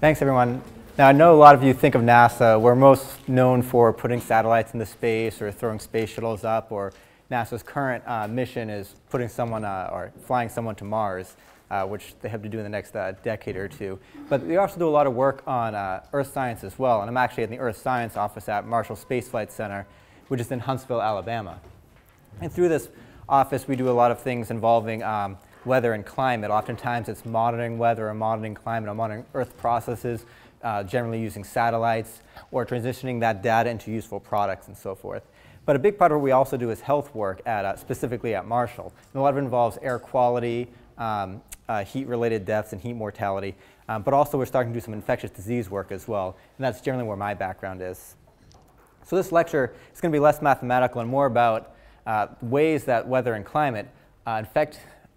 Thanks, everyone. Now, I know a lot of you think of NASA. We're most known for putting satellites into space or throwing space shuttles up, or NASA's current uh, mission is putting someone uh, or flying someone to Mars, uh, which they have to do in the next uh, decade or two. But they also do a lot of work on uh, Earth science as well. And I'm actually in the Earth Science Office at Marshall Space Flight Center, which is in Huntsville, Alabama. And through this office, we do a lot of things involving um, weather and climate. Oftentimes, it's monitoring weather or monitoring climate or monitoring Earth processes, uh, generally using satellites, or transitioning that data into useful products and so forth. But a big part of what we also do is health work, at, uh, specifically at Marshall. And a lot of it involves air quality, um, uh, heat-related deaths and heat mortality, um, but also we're starting to do some infectious disease work as well, and that's generally where my background is. So this lecture is going to be less mathematical and more about uh, ways that weather and climate uh,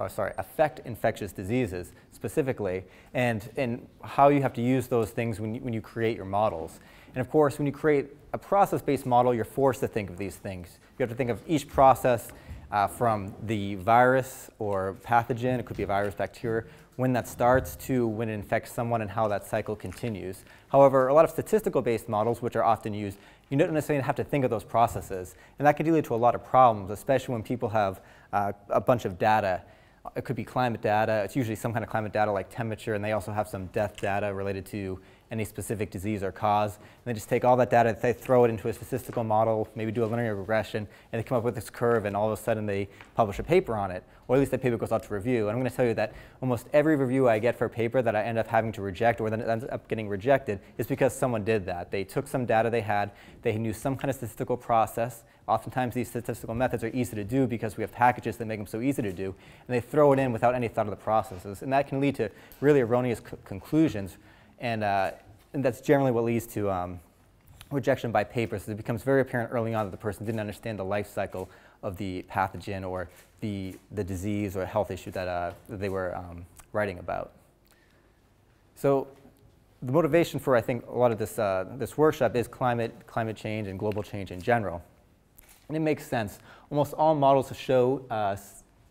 or sorry, affect infectious diseases specifically, and, and how you have to use those things when you, when you create your models. And of course, when you create a process-based model, you're forced to think of these things. You have to think of each process uh, from the virus or pathogen, it could be a virus, bacteria, when that starts to when it infects someone and how that cycle continues. However, a lot of statistical-based models, which are often used, you don't necessarily have to think of those processes. And that can lead to a lot of problems, especially when people have uh, a bunch of data. It could be climate data. It's usually some kind of climate data like temperature, and they also have some death data related to any specific disease or cause. And they just take all that data, they throw it into a statistical model, maybe do a linear regression, and they come up with this curve, and all of a sudden they publish a paper on it, or at least that paper goes out to review. And I'm going to tell you that almost every review I get for a paper that I end up having to reject or that ends up getting rejected is because someone did that. They took some data they had, they knew some kind of statistical process. Oftentimes these statistical methods are easy to do because we have packages that make them so easy to do, and they throw it in without any thought of the processes. And that can lead to really erroneous conclusions and, uh, and that's generally what leads to um, rejection by papers. It becomes very apparent early on that the person didn't understand the life cycle of the pathogen or the, the disease or health issue that, uh, that they were um, writing about. So the motivation for, I think, a lot of this, uh, this workshop is climate, climate change and global change in general. And it makes sense. Almost all models show, uh,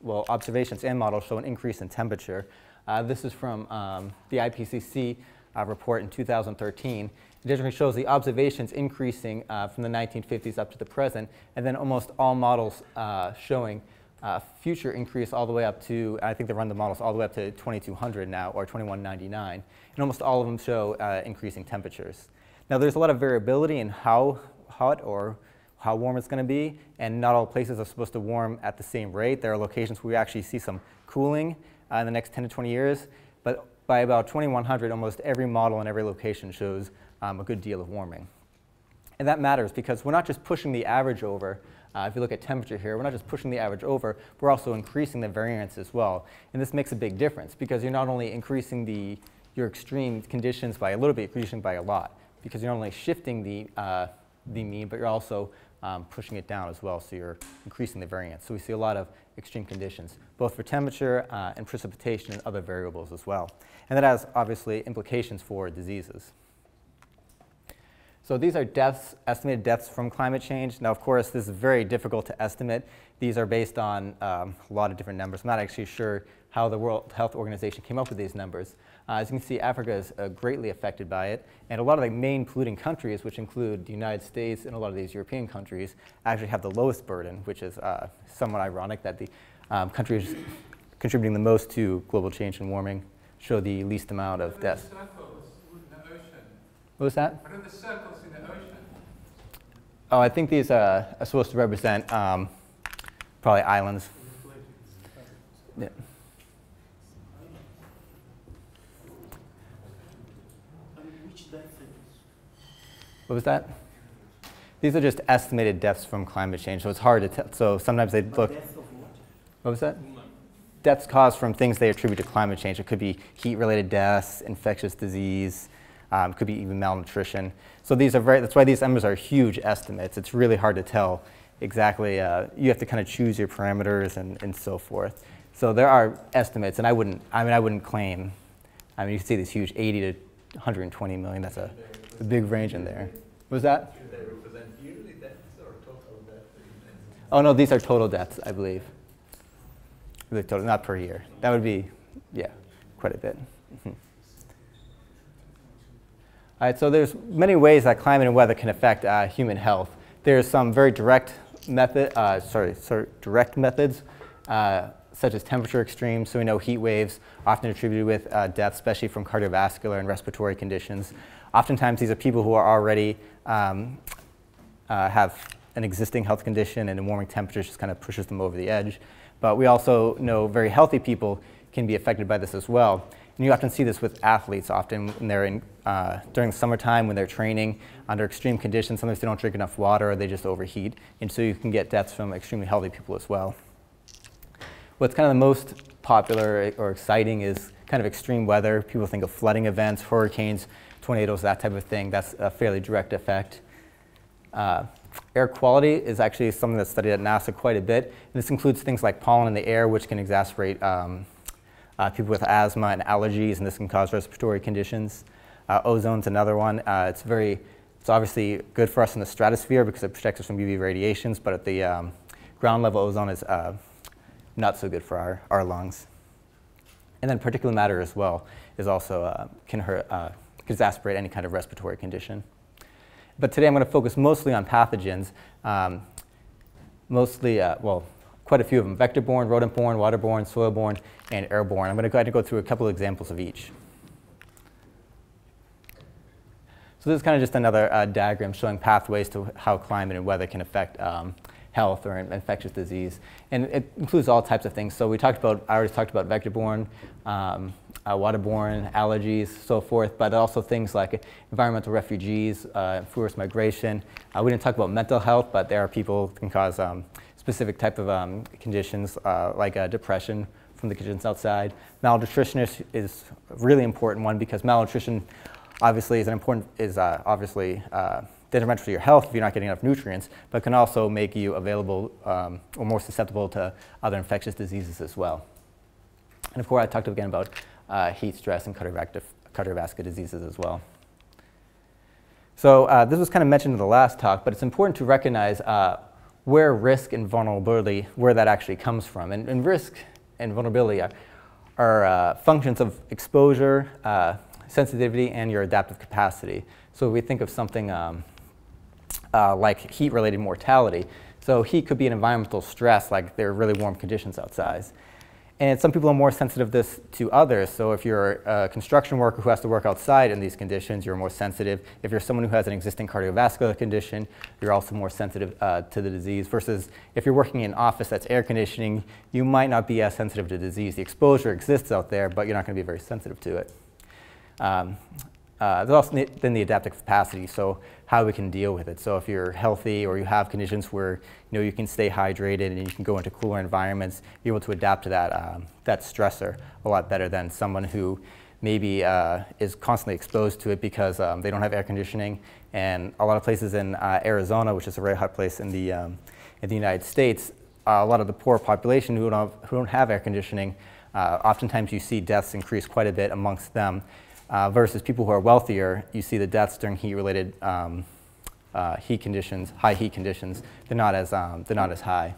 well, observations and models show an increase in temperature. Uh, this is from um, the IPCC uh, report in 2013. It generally shows the observations increasing uh, from the 1950s up to the present, and then almost all models uh, showing uh, future increase all the way up to, I think they run the models all the way up to 2200 now, or 2199. And almost all of them show uh, increasing temperatures. Now there's a lot of variability in how hot or how warm it's going to be, and not all places are supposed to warm at the same rate. There are locations where we actually see some cooling uh, in the next 10 to 20 years, but by about 2100, almost every model in every location shows um, a good deal of warming. And that matters because we're not just pushing the average over. Uh, if you look at temperature here, we're not just pushing the average over, we're also increasing the variance as well. And this makes a big difference because you're not only increasing the, your extreme conditions by a little bit, you're increasing by a lot. Because you're not only shifting the, uh, the mean, but you're also um, pushing it down as well, so you're increasing the variance. So we see a lot of extreme conditions, both for temperature uh, and precipitation and other variables as well. And that has obviously implications for diseases. So these are deaths, estimated deaths from climate change. Now, of course, this is very difficult to estimate. These are based on um, a lot of different numbers. I'm not actually sure how the World Health Organization came up with these numbers. Uh, as you can see, Africa is uh, greatly affected by it, and a lot of the main polluting countries, which include the United States and a lot of these European countries, actually have the lowest burden, which is uh, somewhat ironic that the um, countries contributing the most to global change and warming show the least amount of deaths. What was that? What are the circles in the ocean? Oh, I think these uh, are supposed to represent um, probably islands. Yeah. What was that? These are just estimated deaths from climate change, so it's hard to tell. So sometimes they look. What was that? Deaths caused from things they attribute to climate change. It could be heat-related deaths, infectious disease, um, could be even malnutrition. So these are very. That's why these numbers are huge estimates. It's really hard to tell exactly. Uh, you have to kind of choose your parameters and, and so forth. So there are estimates, and I wouldn't. I mean, I wouldn't claim. I mean, you can see these huge 80 to 120 million. That's a a big range in there. Was that? Should they represent yearly deaths or total deaths? Oh no, these are total deaths, I believe. The total, not per year. That would be, yeah, quite a bit. All right, so there's many ways that climate and weather can affect uh, human health. There's some very direct method, uh, sorry, sorry, direct methods, uh, such as temperature extremes. So we know heat waves often attributed with uh, death, especially from cardiovascular and respiratory conditions. Oftentimes, these are people who are already um, uh, have an existing health condition, and the warming temperatures just kind of pushes them over the edge. But we also know very healthy people can be affected by this as well. And you often see this with athletes often when they're in, uh, during the summertime when they're training under extreme conditions. Sometimes they don't drink enough water or they just overheat. And so you can get deaths from extremely healthy people as well. What's kind of the most popular or exciting is kind of extreme weather. People think of flooding events, hurricanes, tornadoes, that type of thing. That's a fairly direct effect. Uh, air quality is actually something that's studied at NASA quite a bit. And this includes things like pollen in the air, which can exacerbate um, uh, people with asthma and allergies, and this can cause respiratory conditions. Uh, ozone's another one. Uh, it's very, it's obviously good for us in the stratosphere because it protects us from UV radiations, but at the um, ground level ozone is uh, not so good for our, our lungs. And then particulate matter as well is also, uh, can, hurt, uh, can exacerbate any kind of respiratory condition. But today I'm going to focus mostly on pathogens, um, mostly, well, quite a few of them, vector-borne, rodent-borne, water-borne, soil-borne, and airborne. I'm going to go ahead and go through a couple of examples of each. So this is kind of just another uh, diagram showing pathways to how climate and weather can affect um, health or infectious disease. And it includes all types of things. So we talked about, I already talked about vector-borne, um, uh, waterborne, allergies, so forth, but also things like environmental refugees, uh, forced migration. Uh, we didn't talk about mental health, but there are people can cause um, specific type of um, conditions uh, like uh, depression from the conditions outside. Malnutrition is, is, a really important one because malnutrition obviously is an important is uh, obviously detrimental to your health if you're not getting enough nutrients, but can also make you available um, or more susceptible to other infectious diseases as well. And of course, I talked again about uh, heat stress and cardiovascular, diseases as well. So uh, this was kind of mentioned in the last talk, but it's important to recognize uh, where risk and vulnerability, where that actually comes from. And, and risk and vulnerability are, are uh, functions of exposure, uh, sensitivity, and your adaptive capacity. So we think of something um, uh, like heat-related mortality. So heat could be an environmental stress, like there are really warm conditions outside. And some people are more sensitive to this to others. So if you're a construction worker who has to work outside in these conditions, you're more sensitive. If you're someone who has an existing cardiovascular condition, you're also more sensitive uh, to the disease. Versus if you're working in an office that's air conditioning, you might not be as sensitive to disease. The exposure exists out there, but you're not going to be very sensitive to it. Um, uh, there's also then the adaptive capacity, so how we can deal with it. So if you're healthy or you have conditions where you know you can stay hydrated and you can go into cooler environments, you're able to adapt to that um, that stressor a lot better than someone who maybe uh, is constantly exposed to it because um, they don't have air conditioning. And a lot of places in uh, Arizona, which is a very hot place in the um, in the United States, uh, a lot of the poor population who don't have, who don't have air conditioning, uh, oftentimes you see deaths increase quite a bit amongst them uh, versus people who are wealthier, you see the deaths during heat-related um, uh, heat conditions, high heat conditions, they're not as, um, they're not as high.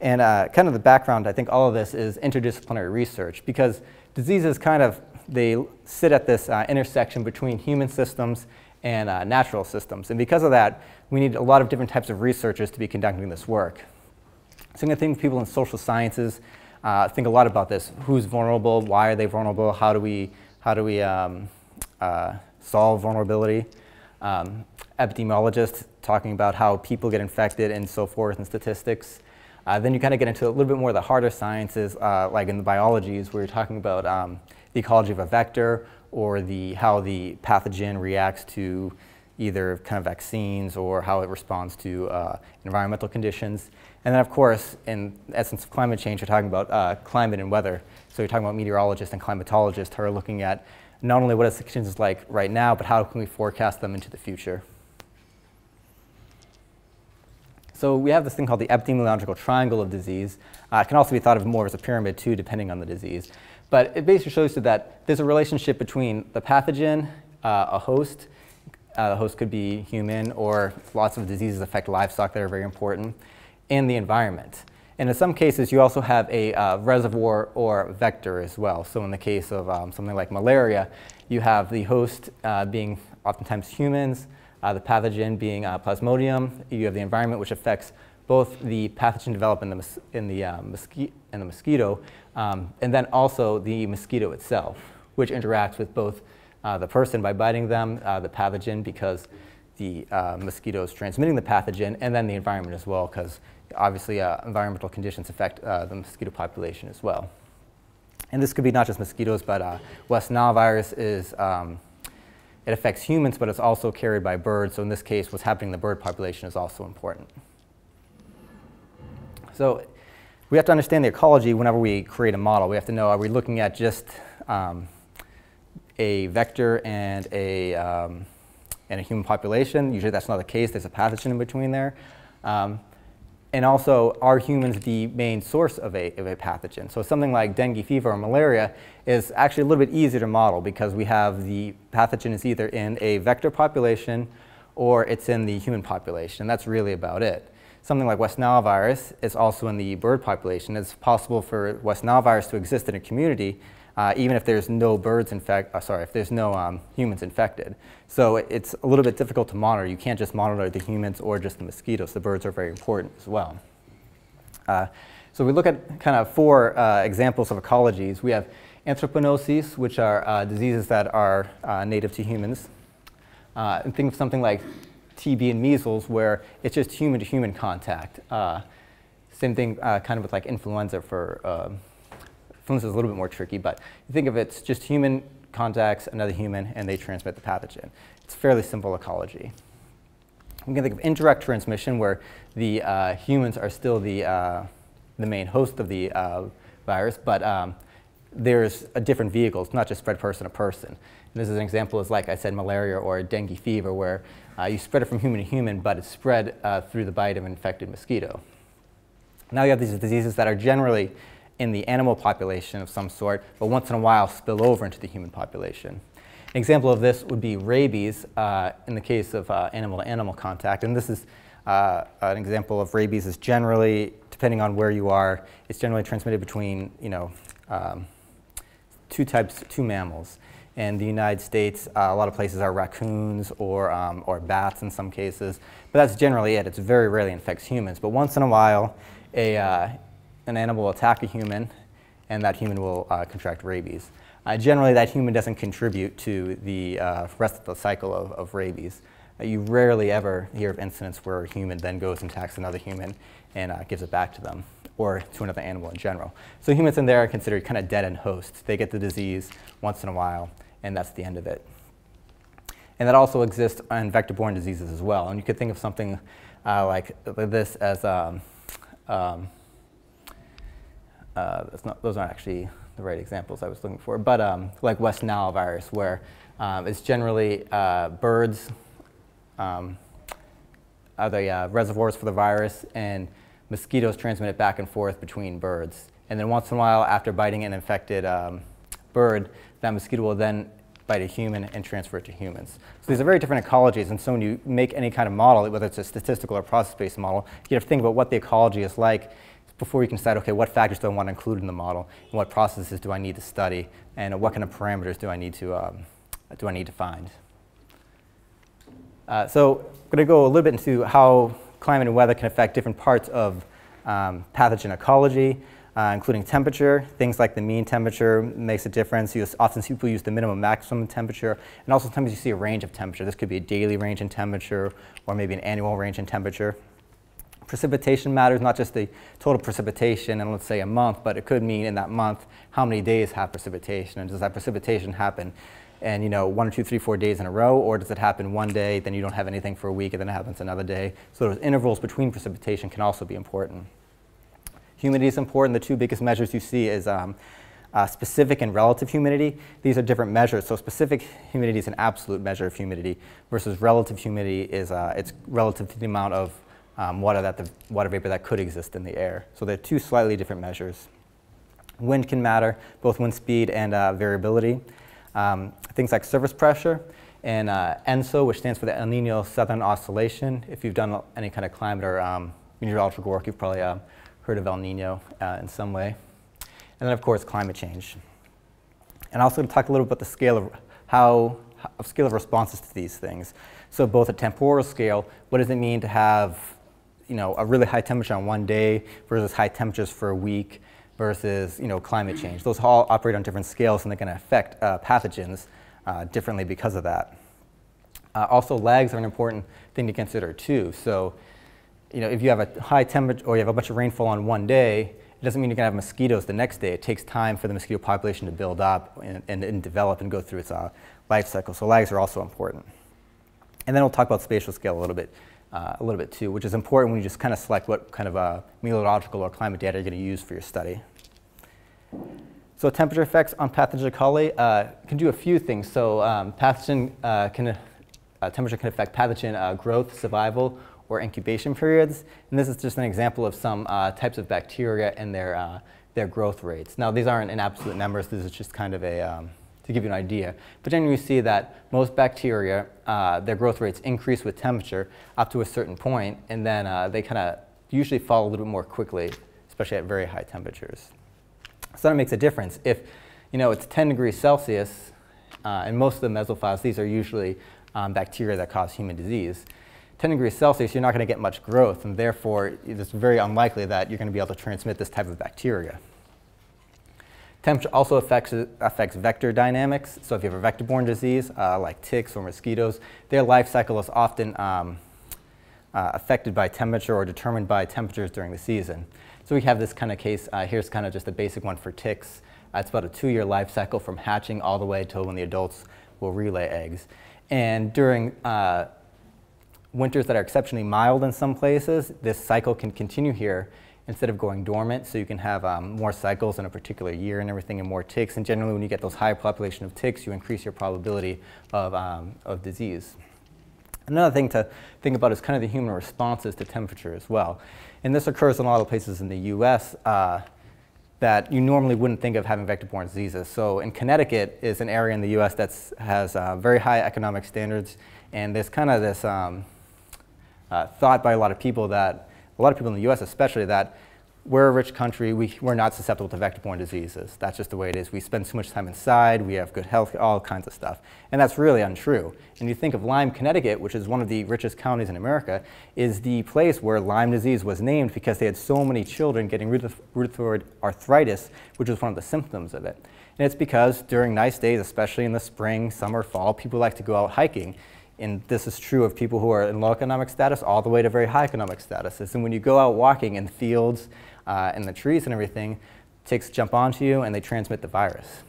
And uh, kind of the background, I think all of this is interdisciplinary research because diseases kind of, they sit at this uh, intersection between human systems and uh, natural systems. And because of that, we need a lot of different types of researchers to be conducting this work. So I'm going to think people in social sciences uh, think a lot about this. Who's vulnerable? Why are they vulnerable? How do we how do we um, uh, solve vulnerability? Um, epidemiologists talking about how people get infected and so forth and statistics. Uh, then you kind of get into a little bit more of the harder sciences, uh, like in the biologies, where you're talking about um, the ecology of a vector or the, how the pathogen reacts to either kind of vaccines or how it responds to uh, environmental conditions. And then, of course, in essence of climate change, you're talking about uh, climate and weather. So you're talking about meteorologists and climatologists who are looking at not only what is the conditions like right now, but how can we forecast them into the future. So we have this thing called the epidemiological triangle of disease. Uh, it can also be thought of more as a pyramid too, depending on the disease. But it basically shows you that there's a relationship between the pathogen, uh, a host, uh, the host could be human or lots of diseases affect livestock that are very important, and the environment. And in some cases, you also have a uh, reservoir or vector as well. So in the case of um, something like malaria, you have the host uh, being oftentimes humans, uh, the pathogen being uh, Plasmodium. You have the environment which affects both the pathogen developed in the, in the, uh, mosqui in the mosquito, um, and then also the mosquito itself, which interacts with both uh, the person by biting them, the pathogen because the mosquito is transmitting the pathogen, and then the environment as well because obviously uh, environmental conditions affect uh, the mosquito population as well. And this could be not just mosquitoes, but uh, West Nile virus is, um, it affects humans, but it's also carried by birds. So in this case, what's happening in the bird population is also important. So we have to understand the ecology whenever we create a model. We have to know, are we looking at just um, a vector and a, um, and a human population? Usually that's not the case. There's a pathogen in between there. Um, and also, are humans the main source of a, of a pathogen? So something like dengue fever or malaria is actually a little bit easier to model because we have the pathogen is either in a vector population or it's in the human population. That's really about it. Something like West Nile virus is also in the bird population. It's possible for West Nile virus to exist in a community uh, even if there's no birds infect, uh, sorry, if there's no um, humans infected. So it's a little bit difficult to monitor. You can't just monitor the humans or just the mosquitoes. The birds are very important as well. Uh, so we look at kind of four uh, examples of ecologies. We have anthroponosis, which are uh, diseases that are uh, native to humans. and think of something like TB and measles, where it's just human-to-human -human contact. same thing kind of with like influenza for Influenza is a little bit more tricky, but you think of it, it's just human contacts another human and they transmit the pathogen. It's fairly simple ecology. We can think of indirect transmission where the uh, humans are still the, uh, the main host of the uh, virus, but um, there's a different vehicle. It's not just spread person to person. And this is an example is like I said, malaria or dengue fever where uh, you spread it from human to human, but it's spread uh, through the bite of an infected mosquito. Now you have these diseases that are generally in the animal population of some sort, but once in a while spill over into the human population. An example of this would be rabies uh, in the case of animal-to-animal uh, contact. And this is uh, an example of rabies is generally, depending on where you are, it's generally transmitted between, you know, um, two types, two mammals. In the United States, uh, a lot of places are raccoons or, um, or bats in some cases, but that's generally it. It's very rarely infects humans, but once in a while, a, uh, an animal will attack a human, and that human will uh, contract rabies. Uh, generally, that human doesn't contribute to the uh, rest of the cycle of, of rabies. Uh, you rarely ever hear of incidents where a human then goes and attacks another human and uh, gives it back to them, or to another animal in general. So humans in there are considered kind of dead-end hosts. They get the disease once in a while, and that's the end of it. And that also exists in vector-borne diseases as well. And you could think of something uh, like this as um, um, uh, not, those aren't actually the right examples I was looking for, but um, like West Nile virus, where um, it's generally uh, birds um, are the uh, reservoirs for the virus, and mosquitoes transmit it back and forth between birds. And then once in a while, after biting an infected um, bird, that mosquito will then bite a human and transfer it to humans. So these are very different ecologies, and so when you make any kind of model, whether it's a statistical or process-based model, you have to think about what the ecology is like before you can decide, okay, what factors do I want to include in the model, and what processes do I need to study, and what kind of parameters do I need to, um, do I need to find. Uh, so I'm going to go a little bit into how climate and weather can affect different parts of um, pathogen ecology, uh, including temperature. Things like the mean temperature makes a difference. You often see people use the minimum maximum temperature, and also sometimes you see a range of temperature. This could be a daily range in temperature, or maybe an annual range in temperature precipitation matters, not just the total precipitation in, let's say, a month, but it could mean in that month how many days have precipitation, and does that precipitation happen and you know one or two, three, four days in a row, or does it happen one day, then you don't have anything for a week, and then it happens another day? So those intervals between precipitation can also be important. Humidity is important. The two biggest measures you see is um, uh, specific and relative humidity. These are different measures. So specific humidity is an absolute measure of humidity, versus relative humidity is uh, it's relative to the amount of um, water, that the water vapor that could exist in the air. So they're two slightly different measures. Wind can matter, both wind speed and uh, variability. Um, things like surface pressure and uh, ENSO, which stands for the El Nino Southern Oscillation. If you've done any kind of climate or um, meteorological work, you've probably uh, heard of El Nino uh, in some way. And then, of course, climate change. And also to talk a little about the scale of how, how scale of responses to these things. So both a temporal scale, what does it mean to have you know, a really high temperature on one day versus high temperatures for a week versus you know, climate change. Those all operate on different scales and they're going to affect uh, pathogens uh, differently because of that. Uh, also, lags are an important thing to consider too. So, you know, if you have a high temperature or you have a bunch of rainfall on one day, it doesn't mean you're going to have mosquitoes the next day. It takes time for the mosquito population to build up and, and, and develop and go through its uh, life cycle. So lags are also important. And then we'll talk about spatial scale a little bit, uh, a little bit too, which is important when you just kind of select what kind of uh, meteorological or climate data you're going to use for your study. So temperature effects on pathogen uh, can do a few things. So um, pathogen uh, can uh, temperature can affect pathogen uh, growth, survival, or incubation periods. And this is just an example of some uh, types of bacteria and their, uh, their growth rates. Now, these aren't in absolute numbers. This is just kind of a, um, to give you an idea. But then you see that most bacteria, uh, their growth rates increase with temperature up to a certain point, and then uh, they kind of usually fall a little bit more quickly, especially at very high temperatures. So that makes a difference. If you know, it's 10 degrees Celsius, uh, and most of the mesophiles, these are usually um, bacteria that cause human disease. 10 degrees Celsius, you're not going to get much growth, and therefore it's very unlikely that you're going to be able to transmit this type of bacteria. Temperature also affects, affects vector dynamics. So if you have a vector-borne disease, uh, like ticks or mosquitoes, their life cycle is often um, uh, affected by temperature or determined by temperatures during the season. So we have this kind of case. Uh, here's kind of just a basic one for ticks. Uh, it's about a two-year life cycle from hatching all the way till when the adults will relay eggs. And during uh, winters that are exceptionally mild in some places, this cycle can continue here instead of going dormant. So you can have um, more cycles in a particular year and everything and more ticks. And generally when you get those high population of ticks, you increase your probability of, um, of disease. Another thing to think about is kind of the human responses to temperature as well. And this occurs in a lot of places in the US uh, that you normally wouldn't think of having vector-borne diseases. So in Connecticut is an area in the US that has uh, very high economic standards and there's kind of this um, uh, thought by a lot of people that, a lot of people in the US especially, that we're a rich country, we, we're not susceptible to vector-borne diseases. That's just the way it is. We spend so much time inside, we have good health, all kinds of stuff. And that's really untrue. And you think of Lyme, Connecticut, which is one of the richest counties in America, is the place where Lyme disease was named because they had so many children getting rheumatoid arthritis, which was one of the symptoms of it. And it's because during nice days, especially in the spring, summer, fall, people like to go out hiking and this is true of people who are in low economic status all the way to very high economic statuses. And when you go out walking in fields uh, and the trees and everything, ticks jump onto you and they transmit the virus.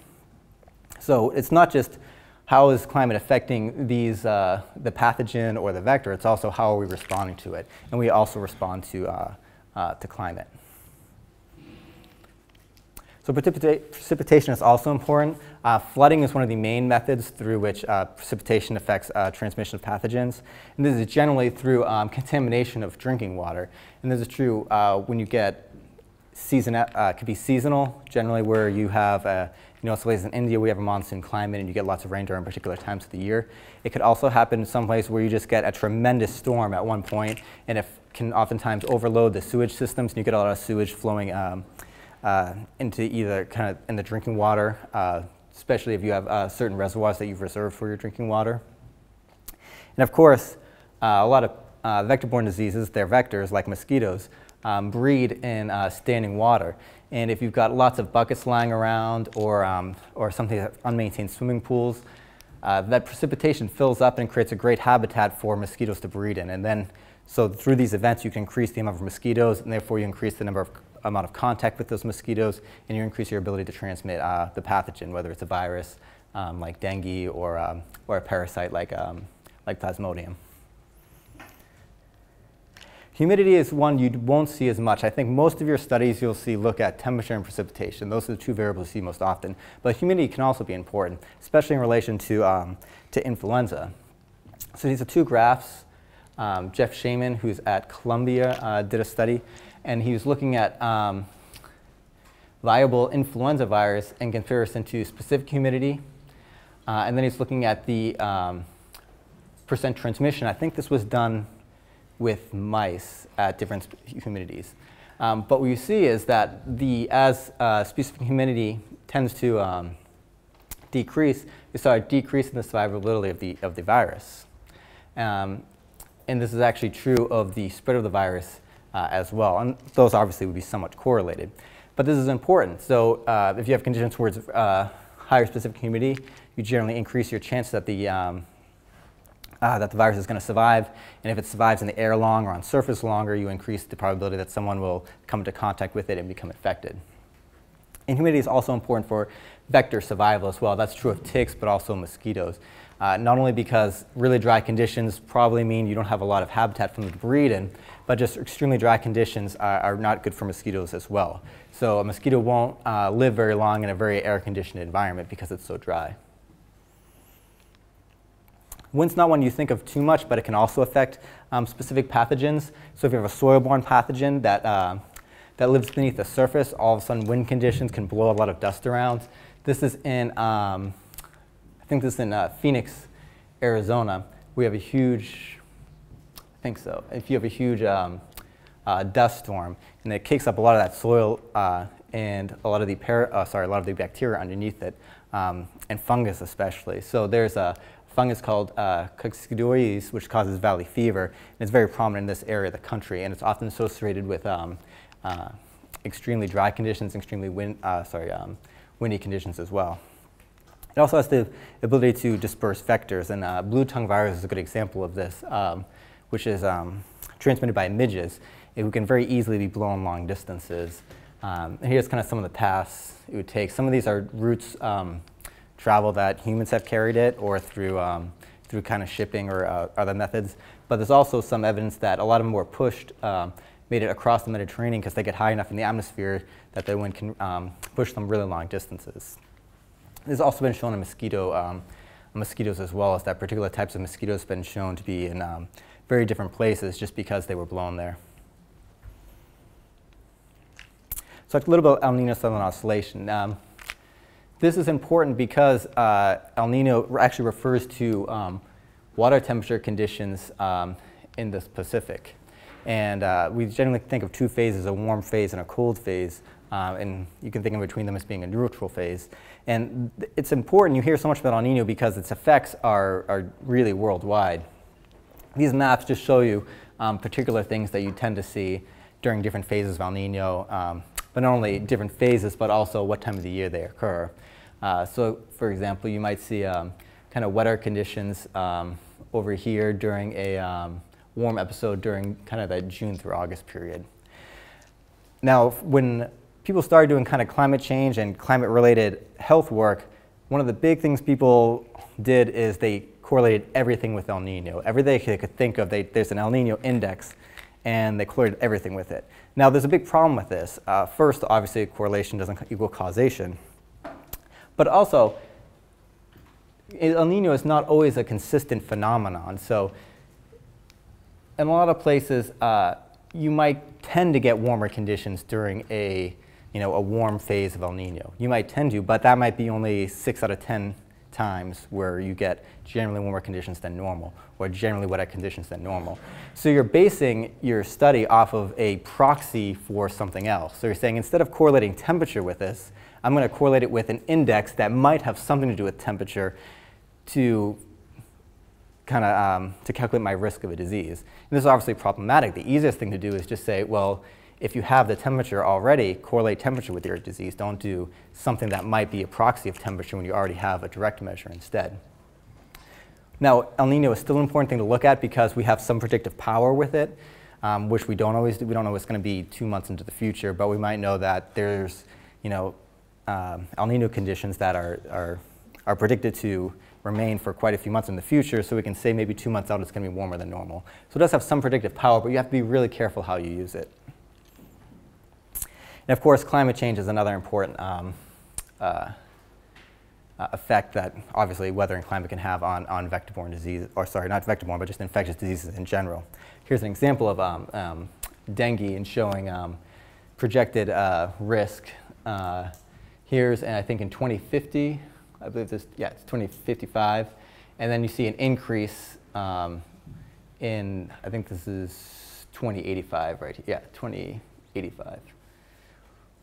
So it's not just how is climate affecting these, uh, the pathogen or the vector, it's also how are we responding to it. And we also respond to, uh, uh to climate. So precipita precipitation is also important. Uh, flooding is one of the main methods through which uh, precipitation affects uh, transmission of pathogens. And this is generally through um, contamination of drinking water. And this is true uh, when you get season, uh, could be seasonal, generally where you have, uh, you know, some places in India we have a monsoon climate and you get lots of rain during particular times of the year. It could also happen in some places where you just get a tremendous storm at one point and it can oftentimes overload the sewage systems and you get a lot of sewage flowing um, uh, into either kind of in the drinking water, uh, especially if you have uh, certain reservoirs that you've reserved for your drinking water. And of course, uh, a lot of uh, vector-borne diseases, they're vectors like mosquitoes, um, breed in uh, standing water. And if you've got lots of buckets lying around or, um, or something unmaintained swimming pools, that precipitation fills up and creates a great habitat for mosquitoes to breed in. And then, so through these events, you can increase the amount of mosquitoes and therefore you increase the number of amount of contact with those mosquitoes, and you increase your ability to transmit uh, the pathogen, whether it's a virus um, like dengue or, um, or a parasite like, um, like Plasmodium. Humidity is one you won't see as much. I think most of your studies you'll see look at temperature and precipitation. Those are the two variables you see most often. But humidity can also be important, especially in relation to, um, to influenza. So these are two graphs. Um, Jeff Shaman, who's at Columbia, uh, did a study and he was looking at um, viable influenza virus in comparison to specific humidity. Uh, and then he's looking at the um, percent transmission. I think this was done with mice at different humidities. Um, but what you see is that the, as uh, specific humidity tends to um, decrease, you saw a decrease in the survivability of the, of the virus. Um, and this is actually true of the spread of the virus uh, as well. And those obviously would be somewhat correlated. But this is important. So uh, if you have conditions towards uh, higher specific humidity, you generally increase your chance that the, um, uh, that the virus is going to survive. And if it survives in the air long or on surface longer, you increase the probability that someone will come into contact with it and become infected. And humidity is also important for vector survival as well. That's true of ticks, but also mosquitoes. Uh, not only because really dry conditions probably mean you don't have a lot of habitat for them to breed in, but just extremely dry conditions are, are not good for mosquitoes as well. So a mosquito won't uh, live very long in a very air-conditioned environment because it's so dry. Wind's not one you think of too much, but it can also affect um, specific pathogens. So if you have a soil-borne pathogen that, uh, that lives beneath the surface, all of a sudden wind conditions can blow a lot of dust around. This is in, um, think this is in uh, Phoenix, Arizona. We have a huge, I think so, if you have a huge um, uh, dust storm, and it kicks up a lot of that soil uh, and a lot of the para, uh, sorry, a lot of the bacteria underneath it, um, and fungus especially. So there's a fungus called uh, Coccidioides, which causes valley fever. And it's very prominent in this area of the country, and it's often associated with um, uh, extremely dry conditions, extremely wind, uh, sorry, um, windy conditions as well. It also has the ability to disperse vectors, and uh, blue tongue virus is a good example of this, um, which is um, transmitted by midges, it can very easily be blown long distances. Um, and here's kind of some of the paths it would take. Some of these are routes um, travel that humans have carried it or through, um, through kind of shipping or uh, other methods. But there's also some evidence that a lot of them were pushed, um, made it across the Mediterranean because they get high enough in the atmosphere that the wind can um, push them really long distances. This has also been shown in mosquito, um, mosquitoes as well, as that particular types of mosquitoes have been shown to be in um, very different places just because they were blown there. So a little bit about El Nino Southern Oscillation. Um, this is important because uh, El Nino actually refers to um, water temperature conditions um, in the Pacific. And uh, we generally think of two phases, a warm phase and a cold phase. Uh, and you can think of between them as being a neutral phase. And it's important, you hear so much about El Nino because its effects are, are really worldwide. These maps just show you um, particular things that you tend to see during different phases of El Nino, um, but not only different phases, but also what time of the year they occur. Uh, so for example, you might see um, kind of wetter conditions um, over here during a um, warm episode during kind of that June through August period. Now, when people started doing kind of climate change and climate related health work, one of the big things people did is they correlated everything with El Nino. Everything they could think of, they, there's an El Nino index, and they correlated everything with it. Now, there's a big problem with this. Uh, first, obviously, correlation doesn't equal causation. But also, El Nino is not always a consistent phenomenon. So in a lot of places, uh, you might tend to get warmer conditions during a, you know, a warm phase of El Nino. You might tend to, but that might be only 6 out of 10 times where you get generally warmer conditions than normal or generally wetter conditions than normal. So you're basing your study off of a proxy for something else. So you're saying instead of correlating temperature with this, I'm going to correlate it with an index that might have something to do with temperature to kind of um, to calculate my risk of a disease. And this is obviously problematic. The easiest thing to do is just say, well, if you have the temperature already, correlate temperature with your disease. Don't do something that might be a proxy of temperature when you already have a direct measure instead. Now, El Nino is still an important thing to look at because we have some predictive power with it, um, which we don't always do. We don't know it's going to be two months into the future, but we might know that there's, you know, um, El Nino conditions that are, are, are predicted to remain for quite a few months in the future, so we can say maybe two months out it's going to be warmer than normal. So it does have some predictive power, but you have to be really careful how you use it. And of course, climate change is another important um, uh, uh, effect that obviously weather and climate can have on, on vector-borne disease, or sorry, not vector-borne, but just infectious diseases in general. Here's an example of um, um, dengue and showing um, projected uh, risk uh, Here's, and I think in 2050, I believe this, yeah, it's 2055. And then you see an increase um, in, I think this is 2085 right. Yeah, 20, 85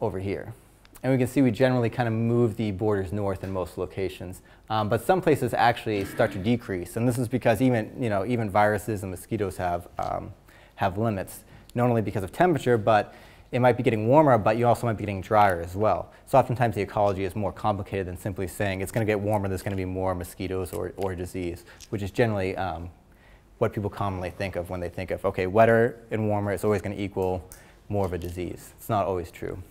over here. And we can see we generally kind of move the borders north in most locations. Um, but some places actually start to decrease. And this is because even, you know, even viruses and mosquitoes have, um, have limits, not only because of temperature, but it might be getting warmer, but you also might be getting drier as well. So oftentimes the ecology is more complicated than simply saying it's going to get warmer, there's going to be more mosquitoes or, or disease, which is generally um, what people commonly think of when they think of, okay, wetter and warmer is always going to equal more of a disease. It's not always true.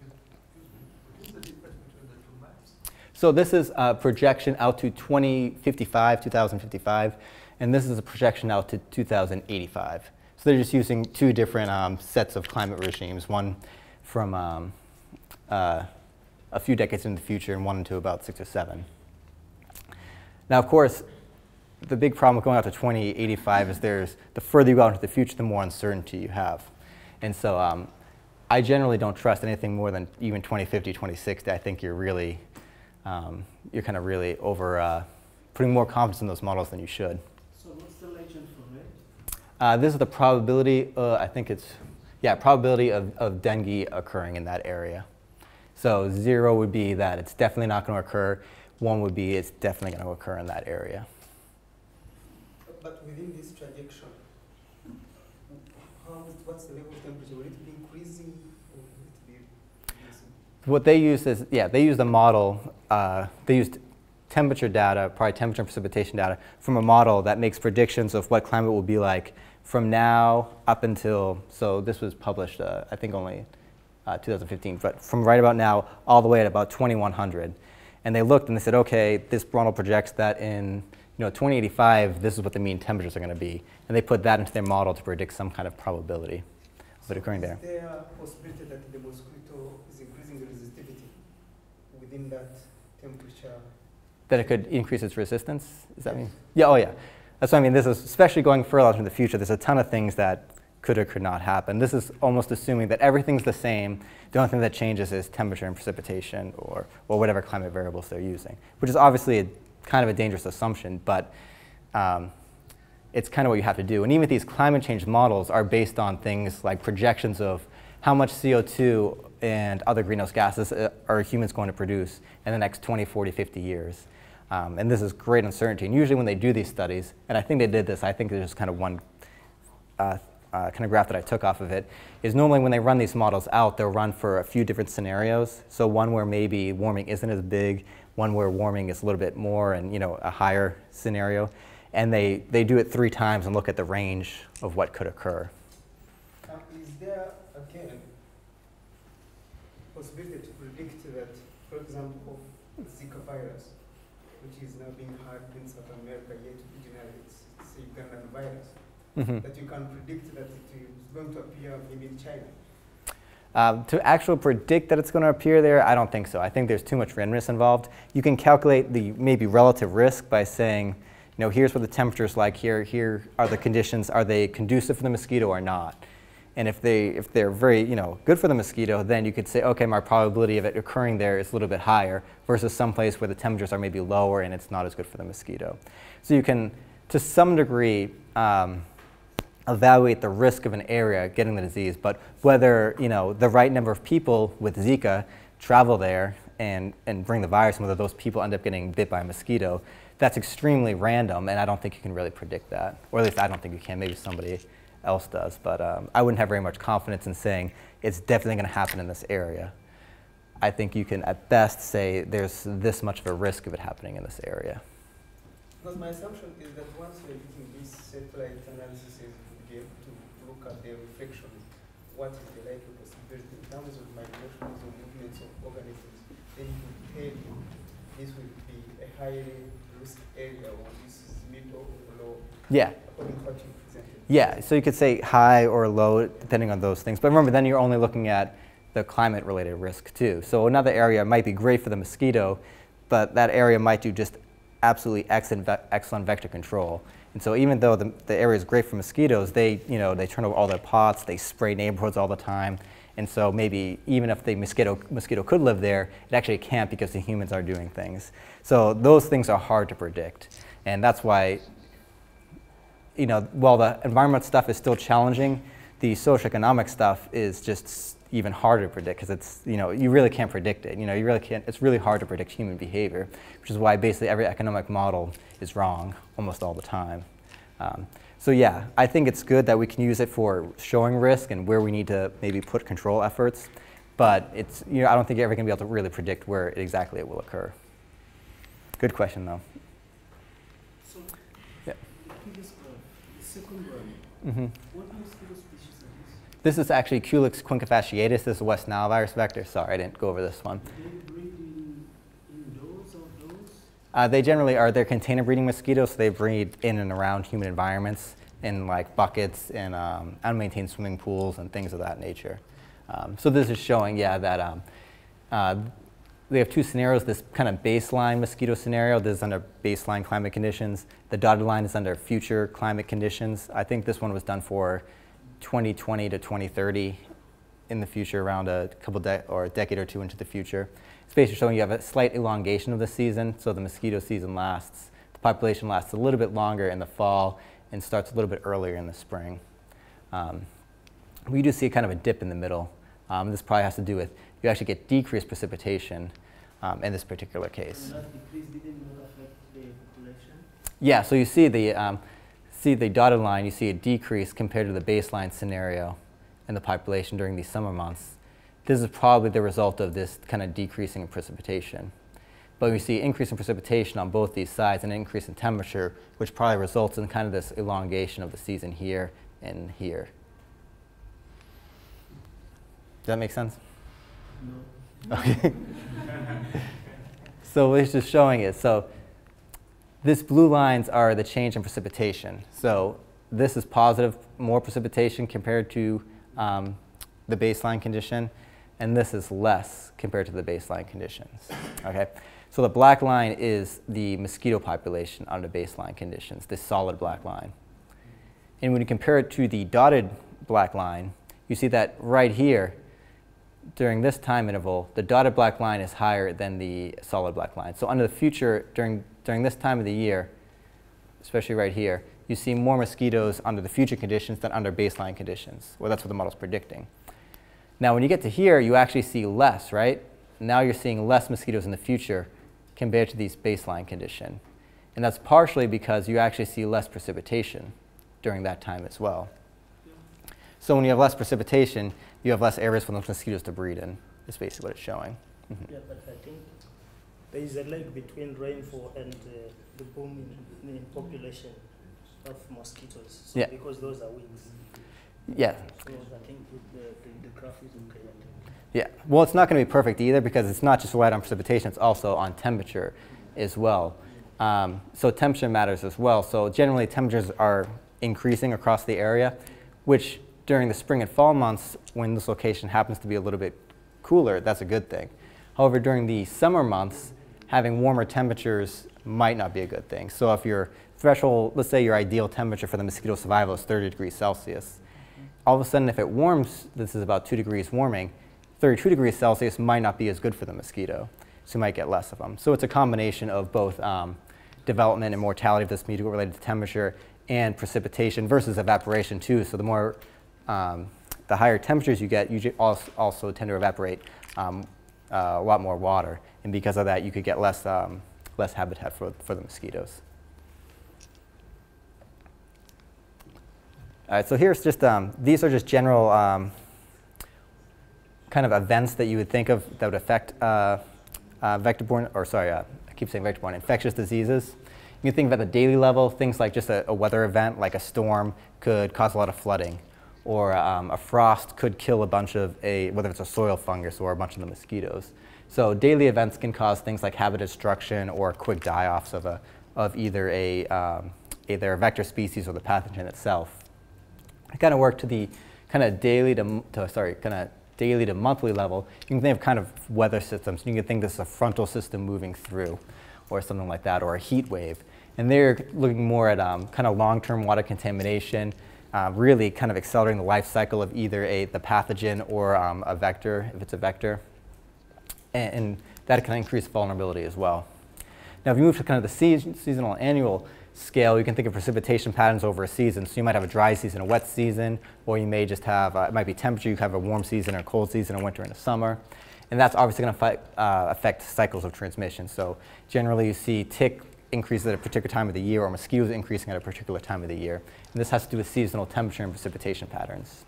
What is the difference between the two maps? So this is a projection out to 2055, 2055, and this is a projection out to 2085. So they're just using two different um, sets of climate regimes, one from um, uh, a few decades in the future and one into about six or seven. Now, of course, the big problem with going out to 2085 is there's the further you go out into the future, the more uncertainty you have. And so um, I generally don't trust anything more than even 2050, 2060. I think you're really, um, you're kind of really over uh, putting more confidence in those models than you should. So what's the legend for red? Uh, this is the probability, uh, I think it's, yeah, probability of, of dengue occurring in that area. So zero would be that it's definitely not going to occur. One would be it's definitely going to occur in that area. But within this trajectory, how is, what's the level of temperature? Will it be increasing or will it be reducing? What they use is, yeah, they used a model, uh, they used temperature data, probably temperature and precipitation data, from a model that makes predictions of what climate will be like from now up until, so this was published, uh, I think only uh, 2015, but from right about now all the way at about 2100. And they looked and they said, okay, this model projects that in you know, 2085, this is what the mean temperatures are going to be. And they put that into their model to predict some kind of probability of it occurring there. Is there a possibility that the mosquito is increasing resistivity within that temperature? That it could increase its resistance? Does that mean? Yeah, oh yeah. That's what I mean. This is, especially going further out into the future, there's a ton of things that could or could not happen. This is almost assuming that everything's the same. The only thing that changes is temperature and precipitation or, or whatever climate variables they're using, which is obviously a, kind of a dangerous assumption, but um, it's kind of what you have to do. And even these climate change models are based on things like projections of how much CO2 and other greenhouse gases uh, are humans going to produce in the next 20, 40, 50 years. Um, and this is great uncertainty. And usually when they do these studies, and I think they did this, I think there's just kind of one uh, uh, kind of graph that I took off of it, is normally when they run these models out, they'll run for a few different scenarios. So one where maybe warming isn't as big, one where warming is a little bit more and you know a higher scenario. And they, they do it three times and look at the range of what could occur. Uh, is there, again, possibility to predict that, for example, of Zika virus, which is now being had in South America, yet originally it's, it's a Ugandan virus, Mhm. that you can predict that it is going to appear maybe in China? Um, to actually predict that it's going to appear there, I don't think so. I think there's too much randomness involved. You can calculate the maybe relative risk by saying, you know, here's what the temperature is like here, here are the conditions, are they conducive for the mosquito or not? And if, they, if they're very, you know, good for the mosquito, then you could say, okay, my probability of it occurring there is a little bit higher versus some place where the temperatures are maybe lower and it's not as good for the mosquito. So you can, to some degree, um, evaluate the risk of an area getting the disease, but whether you know the right number of people with Zika travel there and, and bring the virus, and whether those people end up getting bit by a mosquito, that's extremely random, and I don't think you can really predict that. Or at least I don't think you can. Maybe somebody else does, but um, I wouldn't have very much confidence in saying it's definitely going to happen in this area. I think you can at best say there's this much of a risk of it happening in this area. Because my assumption is that once you're using these satellite analyses, you would be able to look at the reflection, what is the likely possibility in terms of migrations or movements of organisms, then you can tell you this will be a high risk area or this is middle or low, Yeah. according to what you. Yeah, so you could say high or low depending on those things. But remember, then you're only looking at the climate related risk too. So another area might be great for the mosquito, but that area might do just absolutely excellent, excellent vector control. And so even though the, the area is great for mosquitoes, they, you know, they turn over all their pots, they spray neighborhoods all the time. And so maybe even if the mosquito, mosquito could live there, it actually can't because the humans are doing things. So those things are hard to predict. And that's why you know, while the environment stuff is still challenging, the socioeconomic stuff is just even harder to predict because it's, you know, you really can't predict it. You know, you really can't, it's really hard to predict human behavior, which is why basically every economic model is wrong almost all the time. Um, so yeah, I think it's good that we can use it for showing risk and where we need to maybe put control efforts, but it's, you know, I don't think you're ever going to be able to really predict where exactly it will occur. Good question though. So, Yeah. the previous graph, the second one, hmm what mosquito species are This is actually Culex quinquefasciatus. This is a West Nile virus vector. Sorry, I didn't go over this one. In? Uh, they generally are they're container breeding mosquitoes, so they breed in and around human environments in like buckets and um, unmaintained swimming pools and things of that nature. Um, so this is showing, yeah, that um, uh, they have two scenarios. This kind of baseline mosquito scenario, this is under baseline climate conditions. The dotted line is under future climate conditions. I think this one was done for 2020 to 2030 in the future, around a couple or a decade or two into the future. It's basically showing you have a slight elongation of the season, so the mosquito season lasts, the population lasts a little bit longer in the fall and starts a little bit earlier in the spring. Um, we do see kind of a dip in the middle. Um, this probably has to do with you actually get decreased precipitation um, in this particular case. And that decrease didn't not affect the population? Yeah, so you see the, um, see the dotted line, you see a decrease compared to the baseline scenario in the population during these summer months. This is probably the result of this kind of decreasing in precipitation. But we see increase in precipitation on both these sides and an increase in temperature, which probably results in kind of this elongation of the season here and here. Does that make sense? No. Okay. so it's just showing it. So this blue lines are the change in precipitation. So this is positive, more precipitation compared to um, the baseline condition, and this is less compared to the baseline conditions. Okay. So the black line is the mosquito population under baseline conditions, this solid black line. And when you compare it to the dotted black line, you see that right here, during this time interval, the dotted black line is higher than the solid black line. So under the future, during, during this time of the year, especially right here, you see more mosquitoes under the future conditions than under baseline conditions. Well, that's what the model's predicting. Now, when you get to here, you actually see less, right? Now you're seeing less mosquitoes in the future compared to these baseline condition. And that's partially because you actually see less precipitation during that time as well. So when you have less precipitation, you have less areas for those mosquitoes to breed in. Is basically what it's showing. Mhm. Yeah, but I think there is a lag between rainfall and uh, the boom in, in population of mosquitoes. So Yeah. Because those are wings. Yeah, So I think the, the, the graph is okay. Yeah. Well, it's not going to be perfect either because it's not just relied on precipitation; it's also on temperature as well. Um, so temperature matters as well. So generally, temperatures are increasing across the area, which during the spring and fall months, when this location happens to be a little bit cooler, that's a good thing. However, during the summer months, having warmer temperatures might not be a good thing. So if your threshold, let's say your ideal temperature for the mosquito survival is 30 degrees Celsius, all of a sudden if it warms, this is about 2 degrees warming, 32 degrees Celsius might not be as good for the mosquito. So you might get less of them. So it's a combination of both um, development and mortality of this mosquito related to temperature and precipitation versus evaporation too. So the more, um, the higher temperatures you get, you also tend to evaporate um, uh, a lot more water. And because of that, you could get less, um, less habitat for, for the mosquitoes. All right, so here's just, um, these are just general um, kind of events that you would think of that would affect uh, uh, vector-borne, or sorry, uh, I keep saying vector-borne, infectious diseases. You can think about the daily level, things like just a, a weather event, like a storm, could cause a lot of flooding, or um, a frost could kill a bunch of a, whether it's a soil fungus or a bunch of the mosquitoes. So daily events can cause things like habitat destruction or quick die-offs of, a, of either a, um, either a vector species or the pathogen itself. I kind of work to the kind of daily to, to sorry, kind of daily to monthly level. You can think of kind of weather systems. You can think this is a frontal system moving through, or something like that, or a heat wave. And they're looking more at um, kind of long-term water contamination, uh, really kind of accelerating the life cycle of either a the pathogen or um, a vector, if it's a vector, and, and that can increase vulnerability as well. Now, if you move to kind of the season, seasonal annual, scale, you can think of precipitation patterns over a season. So you might have a dry season, a wet season, or you may just have, uh, it might be temperature, you have a warm season or a cold season, a winter and a summer. And that's obviously going to uh, affect cycles of transmission. So generally you see tick increases at a particular time of the year or mosquitoes increasing at a particular time of the year. And this has to do with seasonal temperature and precipitation patterns.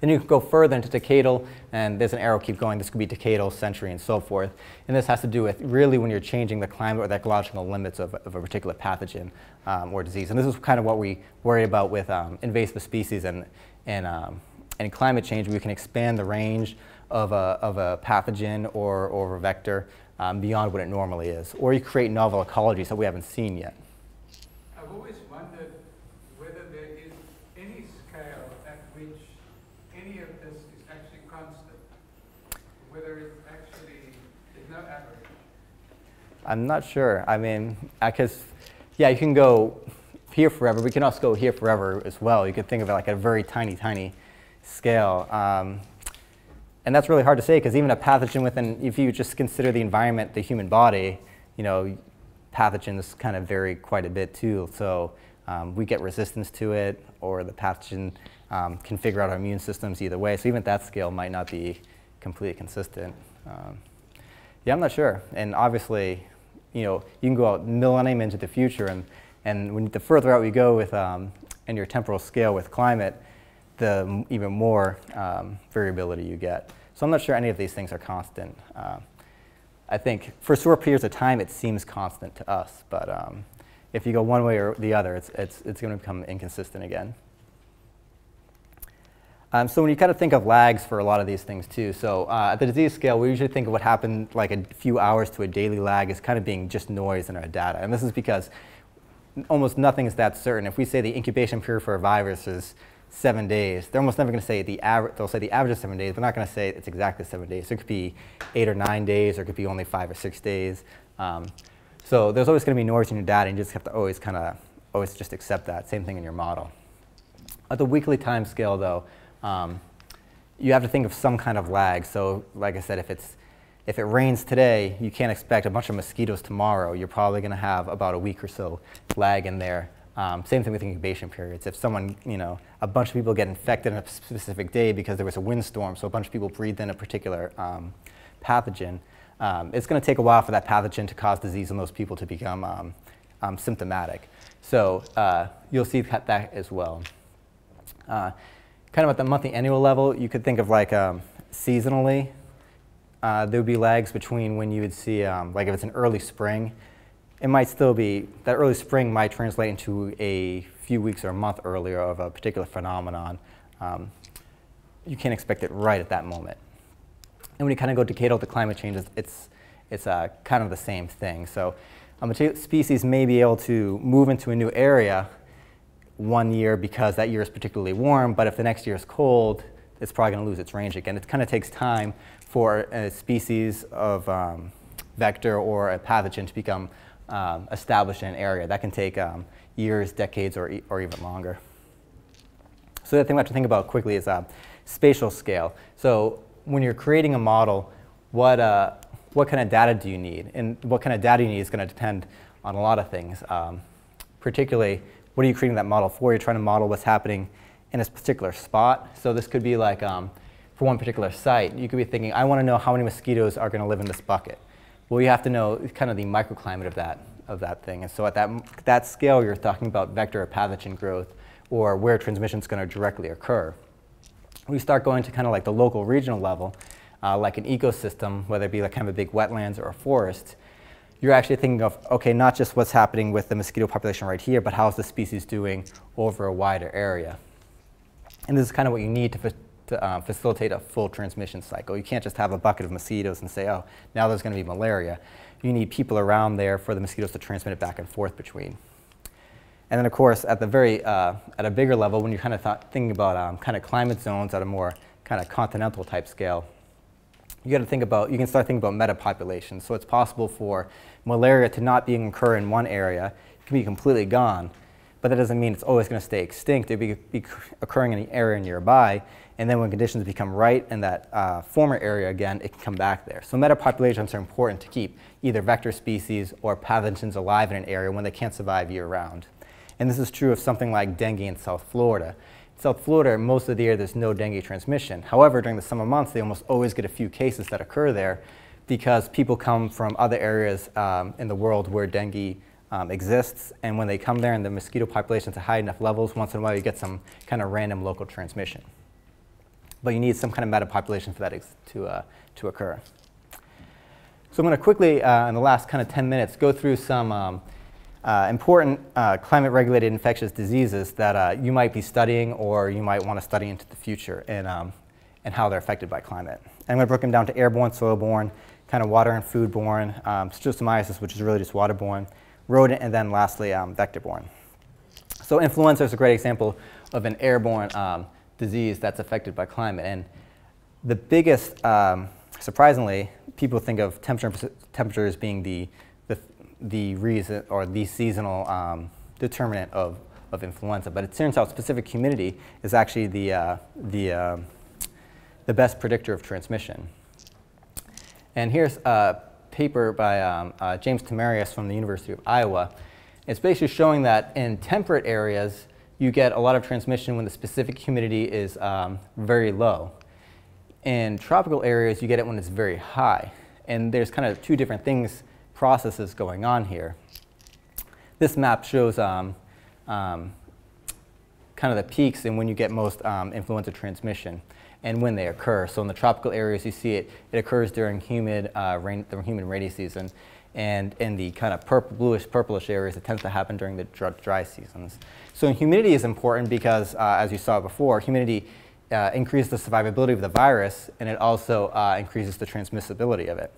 Then you can go further into decadal, and there's an arrow keep going. This could be decadal, century, and so forth. And this has to do with really when you're changing the climate or the ecological limits of, of a particular pathogen um, or disease. And this is kind of what we worry about with um, invasive species and, and, um, and climate change. We can expand the range of a, of a pathogen or, or a vector um, beyond what it normally is. Or you create novel ecologies that we haven't seen yet. I've always wondered whether there is any scale at which any of this is actually constant, whether it's actually, there's no average. I'm not sure. I mean, because, yeah, you can go here forever. We can also go here forever as well. You could think of it like a very tiny, tiny scale. Um, and that's really hard to say because even a pathogen within, if you just consider the environment, the human body, you know, pathogens kind of vary quite a bit too. So um, we get resistance to it, or the pathogen um, can figure out our immune systems either way. So even at that scale might not be completely consistent. Um, yeah, I'm not sure. And obviously, you know, you can go out millennium into the future, and, and when the further out we go with um, in your temporal scale with climate, the even more um, variability you get. So I'm not sure any of these things are constant. Uh, I think for short periods of time it seems constant to us, but um, if you go one way or the other, it's, it's, it's going to become inconsistent again. Um, so when you kind of think of lags for a lot of these things too, so uh, at the disease scale, we usually think of what happened like a few hours to a daily lag as kind of being just noise in our data. And this is because almost nothing is that certain. If we say the incubation period for a virus is seven days, they're almost never going to say the average. They'll say the average is seven days. They're not going to say it's exactly seven days. So it could be eight or nine days, or it could be only five or six days. Um, so there's always going to be noise in your data, and you just have to always kind of always just accept that. Same thing in your model. At the weekly time scale, though, um, you have to think of some kind of lag. So like I said, if, it's, if it rains today, you can't expect a bunch of mosquitoes tomorrow. You're probably going to have about a week or so lag in there. Um, same thing with incubation periods. If someone, you know, a bunch of people get infected on a specific day because there was a windstorm, so a bunch of people breathed in a particular um, pathogen, um, it's going to take a while for that pathogen to cause disease in those people to become um, um, symptomatic. So uh, you'll see that, that as well. Uh, kind of at the monthly annual level, you could think of like um, seasonally, uh, there would be lags between when you would see, like if it's an early spring, it might still be, that early spring might translate into a few weeks or a month earlier of a particular phenomenon. Um, you can't expect it right at that moment. And when you kind of go decadal to climate change, it's, it's, it's uh, kind of the same thing. So a species may be able to move into a new area one year because that year is particularly warm, but if the next year is cold, it's probably going to lose its range again. It kind of takes time for a species of um, vector or a pathogen to become um, established in an area. That can take um, years, decades, or, e or even longer. So the thing we have to think about quickly is uh, spatial scale. So when you're creating a model, what, uh, what kind of data do you need? And what kind of data you need is going to depend on a lot of things, um, particularly what are you creating that model for? You're trying to model what's happening in a particular spot. So this could be like um, for one particular site. You could be thinking, I want to know how many mosquitoes are going to live in this bucket. Well, you have to know kind of the microclimate of that, of that thing. And so at that, that scale, you're talking about vector or pathogen growth or where transmission is going to directly occur. We start going to kind of like the local regional level, uh, like an ecosystem, whether it be like kind of a big wetlands or a forest, you're actually thinking of, okay, not just what's happening with the mosquito population right here, but how's the species doing over a wider area. And this is kind of what you need to, to uh, facilitate a full transmission cycle. You can't just have a bucket of mosquitoes and say, oh, now there's going to be malaria. You need people around there for the mosquitoes to transmit it back and forth between. And then, of course, at the very, uh, at a bigger level, when you're kind of thinking about um, kind of climate zones at a more kind of continental type scale, you got to think about, you can start thinking about metapopulation. So it's possible for malaria to not be occur in one area, it can be completely gone. but that doesn't mean it's always going to stay extinct. It will be, be occurring in the area nearby, and then when conditions become right in that uh, former area again, it can come back there. So metapopulations are important to keep either vector species or pathogens alive in an area when they can't survive year-round. And this is true of something like dengue in South Florida. In South Florida, most of the year there's no dengue transmission. However, during the summer months, they almost always get a few cases that occur there because people come from other areas um, in the world where dengue um, exists, and when they come there and the mosquito populations are high enough levels, once in a while you get some kind of random local transmission. But you need some kind of metapopulation for that to, uh, to occur. So I'm going to quickly, uh, in the last kind of 10 minutes, go through some um, uh, important uh, climate-regulated infectious diseases that uh, you might be studying or you might want to study into the future and, um, and how they're affected by climate. And I'm going to break them down to airborne, soil-borne, kind of water and food-borne, um, schistosomiasis, which is really just waterborne, rodent, and then lastly, um, vector-borne. So influenza is a great example of an airborne um, disease that's affected by climate. And the biggest, um, surprisingly, people think of temperature, as being the, the, the reason or the seasonal um, determinant of, of influenza. But it turns out specific humidity is actually the, uh, the, uh, the best predictor of transmission. And here's a paper by um, uh, James Tamerius from the University of Iowa. It's basically showing that in temperate areas, you get a lot of transmission when the specific humidity is um, very low. In tropical areas, you get it when it's very high. And there's kind of two different things, processes going on here. This map shows um, um, kind of the peaks and when you get most um, influenza transmission and when they occur. So in the tropical areas, you see it, it occurs during humid, uh, rain, the humid rainy season. And in the kind of purple, bluish, purplish areas, it tends to happen during the dry, dry seasons. So humidity is important because, uh, as you saw before, humidity uh, increases the survivability of the virus, and it also uh, increases the transmissibility of it.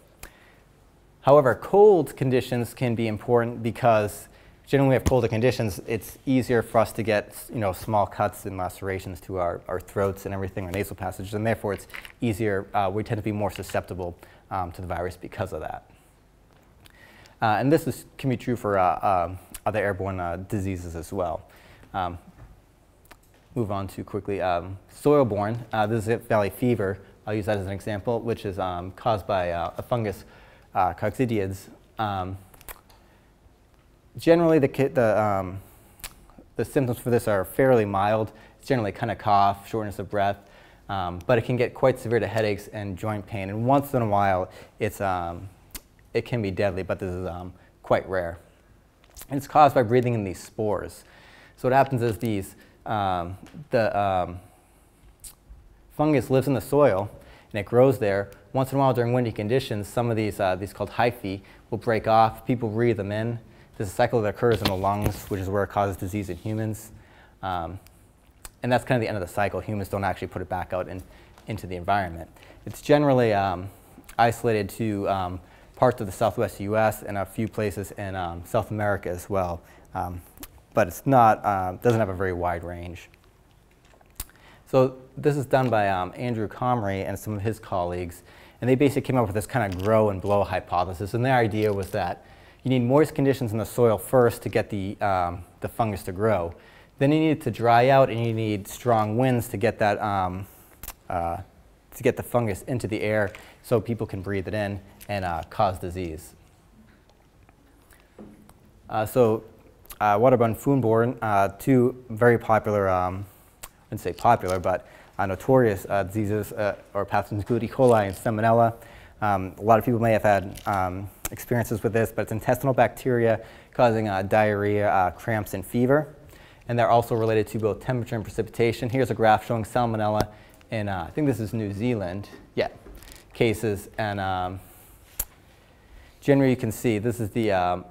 However, cold conditions can be important because generally we have colder conditions, it's easier for us to get you know, small cuts and lacerations to our, our throats and everything, our nasal passages, and therefore it's easier, uh, we tend to be more susceptible um, to the virus because of that. Uh, and this is, can be true for uh, um, other airborne uh, diseases as well. Um, move on to quickly um, soil-borne. Uh, this is Valley fever. I'll use that as an example, which is um, caused by uh, a fungus, Coccidioides. Um, generally, the, the, um, the symptoms for this are fairly mild. It's generally kind of cough, shortness of breath, um, but it can get quite severe to headaches and joint pain. And once in a while, it's, um, it can be deadly, but this is quite rare. And it's caused by breathing in these spores. So what happens is these, um, the um, fungus lives in the soil and it grows there. Once in a while during windy conditions, some of these, uh, these called hyphae will break off. People breathe them in. There's a cycle that occurs in the lungs, which is where it causes disease in humans. Um, and that's kind of the end of the cycle. Humans don't actually put it back out in, into the environment. It's generally um, isolated to um, parts of the southwest U.S. and a few places in um, South America as well. Um, but it's not, uh, doesn't have a very wide range. So this is done by um, Andrew Comrie and some of his colleagues. And they basically came up with this kind of grow and blow hypothesis. And their idea was that you need moist conditions in the soil first to get the, um, the fungus to grow. Then you need it to dry out and you need strong winds to get that, um, uh, to get the fungus into the air so people can breathe it in and uh, cause disease. Uh, so uh, foodborne, uh, two very popular, um, I wouldn't say popular, but uh, notorious uh, diseases uh, or pathogens include E. coli and Salmonella. Um, a lot of people may have had um, experiences with this, but it's intestinal bacteria causing uh, diarrhea, cramps, and fever. And they're also related to both temperature and precipitation. Here's a graph showing salmonella in, I think this is New Zealand, yeah, cases. And um, generally you can see this is the um,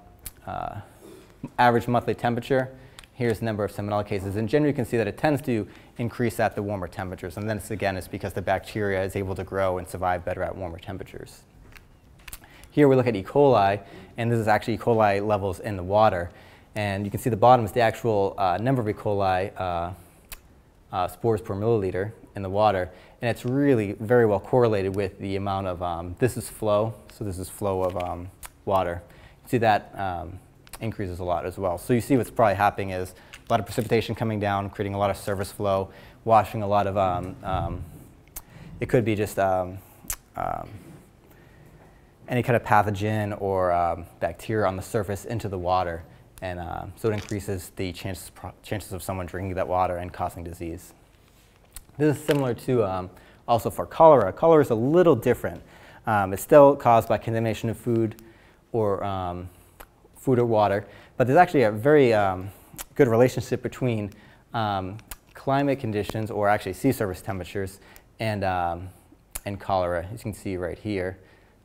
average monthly temperature. Here's the number of salmonella cases. And generally you can see that it tends to increase at the warmer temperatures. And then it's, again, it's because the bacteria is able to grow and survive better at warmer temperatures. Here we look at E. coli, and this is actually E. coli levels in the water. And you can see the bottom is the actual uh, number of E. coli uh, uh, spores per milliliter in the water. And it's really very well correlated with the amount of, um, this is flow, so this is flow of um, water. You see that um, increases a lot as well. So you see what's probably happening is a lot of precipitation coming down, creating a lot of surface flow, washing a lot of, um, um, it could be just um, um, any kind of pathogen or um, bacteria on the surface into the water. And uh, so it increases the chances, chances of someone drinking that water and causing disease. This is similar to also for cholera. Cholera is a little different. It's still caused by contamination of food or food or water, but there's actually a very um, good relationship between um, climate conditions or actually sea surface temperatures and, um, and cholera. As you can see right here,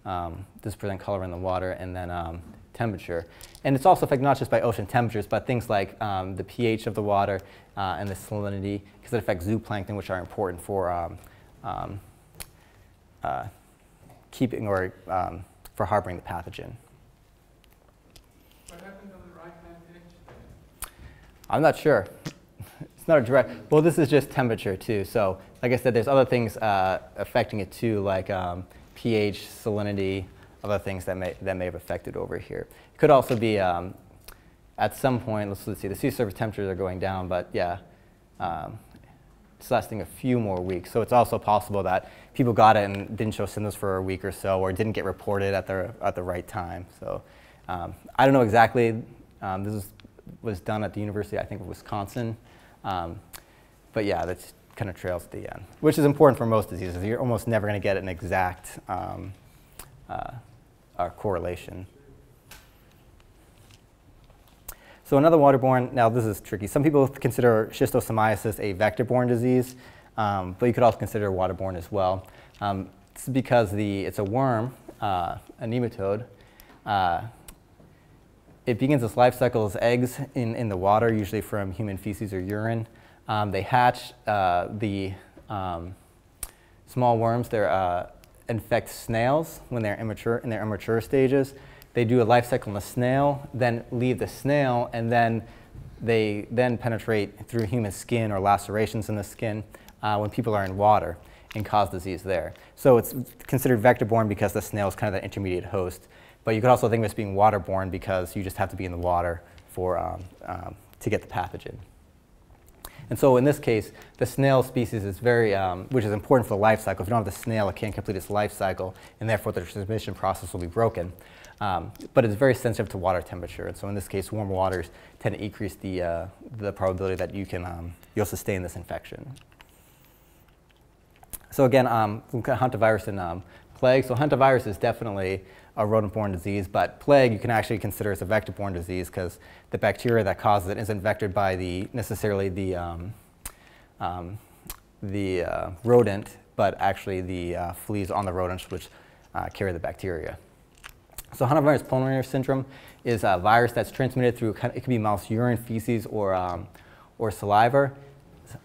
um, this is present cholera in the water and then um, temperature. And it's also affected not just by ocean temperatures, but things like um, the pH of the water uh, and the salinity, because it affects zooplankton, which are important for um, um, uh, keeping or for harboring the pathogen. What happened on the right-hand edge there? I'm not sure. it's not a direct. Well, this is just temperature too. So, like I said, there's other things uh, affecting it too, like um, pH, salinity, other things that may that may have affected over here. It could also be um, at some point. Let's, let's see. The sea surface temperatures are going down, but yeah, um, it's lasting a few more weeks. So it's also possible that people got it and didn't show symptoms for a week or so, or didn't get reported at the at the right time. So um, I don't know exactly. Um, this is, was done at the University, I think, of Wisconsin. Um, but yeah, that's kind of trails at the end, which is important for most diseases. You're almost never going to get an exact um, uh, uh, correlation. So another waterborne, now this is tricky. Some people consider schistosomiasis a vector-borne disease, um, but you could also consider waterborne as well. Um, is because the, it's a worm, uh, a nematode. Uh, it begins its life cycle as eggs in, in the water, usually from human feces or urine. Um, they hatch uh, the um, small worms. They uh, infect snails when they're immature in their immature stages. They do a life cycle in the snail, then leave the snail, and then they then penetrate through human skin or lacerations in the skin uh, when people are in water and cause disease there. So it's considered vector-borne because the snail is kind of the intermediate host. But you could also think of it as being waterborne because you just have to be in the water for, um, um, to get the pathogen. And so in this case, the snail species is very, um, which is important for the life cycle. If you don't have the snail, it can't complete its life cycle, and therefore the transmission process will be broken. Um, but it's very sensitive to water temperature. And so in this case, warm waters tend to increase the, uh, the probability that you can, um, you'll sustain this infection. So again, um, hantavirus and um, plague. So hantavirus is definitely a rodent-borne disease, but plague you can actually consider as a vector-borne disease because the bacteria that causes it isn't vectored by the necessarily the um, um, the uh, rodent, but actually the uh, fleas on the rodents which uh, carry the bacteria. So hantavirus pulmonary syndrome is a virus that's transmitted through it can be mouse urine, feces, or um, or saliva.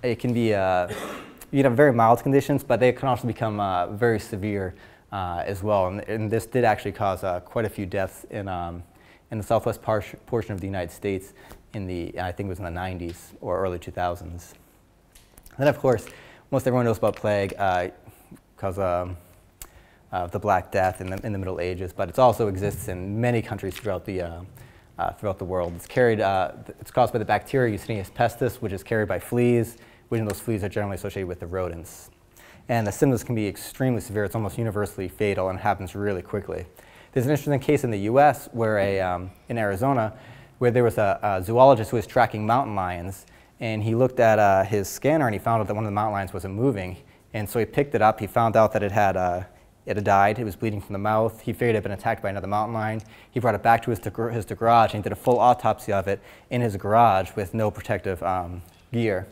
It can be uh, you have very mild conditions, but they can also become uh, very severe uh, as well. And, and, this did actually cause uh, quite a few deaths in, um, in the southwest portion of the United States in the, I think it was in the 90s or early 2000s. then, of course, most everyone knows about plague because uh, um, of the Black Death in the, in the Middle Ages, but it also exists in many countries throughout the, uh, uh, throughout the world. It's, carried, uh, it's caused by the bacteria Yersinia pestis, which is carried by fleas, which those fleas are generally associated with the rodents. And the symptoms can be extremely severe. It's almost universally fatal and happens really quickly. There's an interesting case in the US where a, um, in Arizona where there was a, a, zoologist who was tracking mountain lions and he looked at uh, his scanner and he found out that one of the mountain lions wasn't moving. And so he picked it up. He found out that it had, uh, it had died. It was bleeding from the mouth. He figured it had been attacked by another mountain lion. He brought it back to his, his garage and did a full autopsy of it in his garage with no protective um, gear.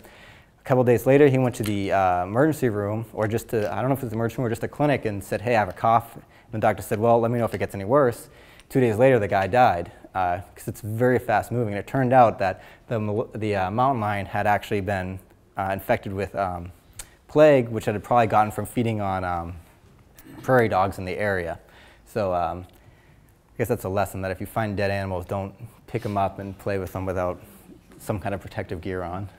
Couple days later, he went to the uh, emergency room, or just to, I don't know if it was the emergency room or just a clinic, and said, hey, I have a cough. And the doctor said, well, let me know if it gets any worse. Two days later, the guy died because uh, it's very fast moving. And it turned out that the, the uh, mountain lion had actually been uh, infected with um, plague, which it had probably gotten from feeding on um, prairie dogs in the area. So um, I guess that's a lesson that if you find dead animals, don't pick them up and play with them without some kind of protective gear on.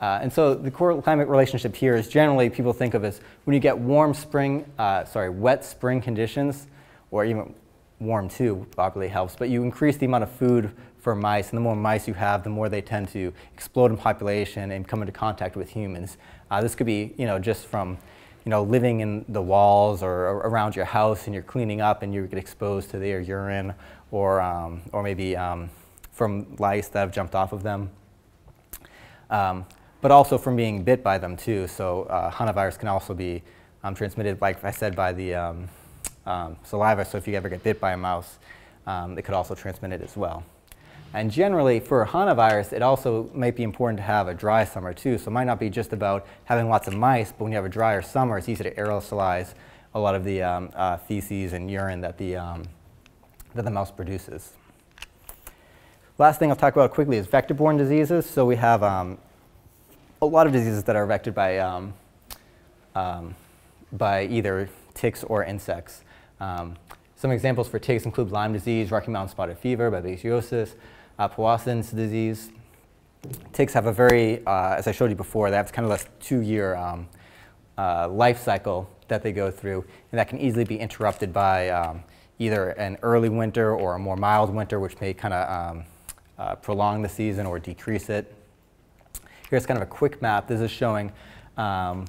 Uh, and so the core climate relationship here is generally people think of as when you get warm spring, uh, sorry, wet spring conditions, or even warm too, probably helps. But you increase the amount of food for mice, and the more mice you have, the more they tend to explode in population and come into contact with humans. Uh, this could be, you know, just from, you know, living in the walls or, or around your house, and you're cleaning up, and you get exposed to their urine, or um, or maybe um, from lice that have jumped off of them. Um, but also from being bit by them too. So uh, hantavirus can also be um, transmitted, like I said, by the um, um, saliva. So if you ever get bit by a mouse, um, it could also transmit it as well. And generally, for hantavirus, it also might be important to have a dry summer too. So it might not be just about having lots of mice, but when you have a drier summer, it's easy to aerosolize a lot of the um, uh, feces and urine that the, um, that the mouse produces. Last thing I'll talk about quickly is vector-borne diseases. So we have um, a lot of diseases that are vectored by, um, um, by either ticks or insects. Um, some examples for ticks include Lyme disease, Rocky Mountain spotted fever, babesiosis, uh, Powassan's disease. Ticks have a very, uh, as I showed you before, they have kind of a two-year um, uh, life cycle that they go through, and that can easily be interrupted by um, either an early winter or a more mild winter, which may kind of um, uh, prolong the season or decrease it. Here's kind of a quick map. This is showing um,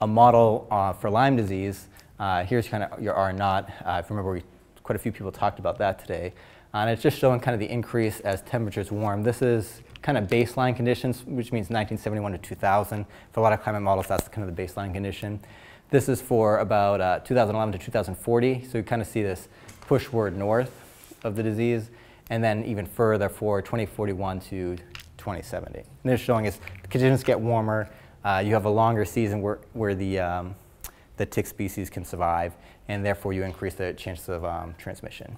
a model uh, for Lyme disease. Uh, here's kind of your R naught. Uh, if remember, we, quite a few people talked about that today. Uh, and it's just showing kind of the increase as temperatures warm. This is kind of baseline conditions, which means 1971 to 2000. For a lot of climate models, that's kind of the baseline condition. This is for about uh, 2011 to 2040. So you kind of see this pushward north of the disease, and then even further for 2041 to 2070. And they're showing as conditions get warmer, uh, you have a longer season where, where the, um, the tick species can survive, and therefore you increase the chances of um, transmission.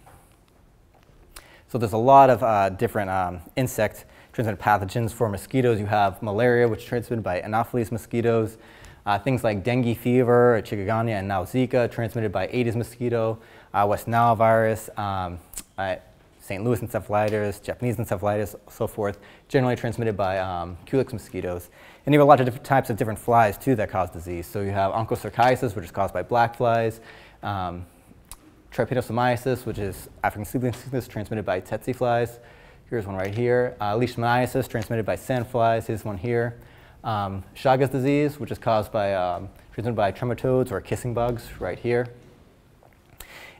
So there's a lot of uh, different um, insect transmitted pathogens. For mosquitoes, you have malaria, which is transmitted by Anopheles mosquitoes. Uh, things like dengue fever, chikungunya, and now Zika, transmitted by Aedes mosquito, uh, West Nile virus, um, uh, St. Louis encephalitis, Japanese encephalitis, so forth, generally transmitted by um, Culex mosquitoes. And you have a lot of different types of different flies too that cause disease. So you have onchocerciasis, which is caused by black flies, um, trypanosomiasis, which is African sleeping sickness transmitted by tsetse flies. Here's one right here. Uh, leishmaniasis transmitted by sandflies. Here's one here um, Chagas disease, which is caused by um, transmitted by trematodes or kissing bugs, right here.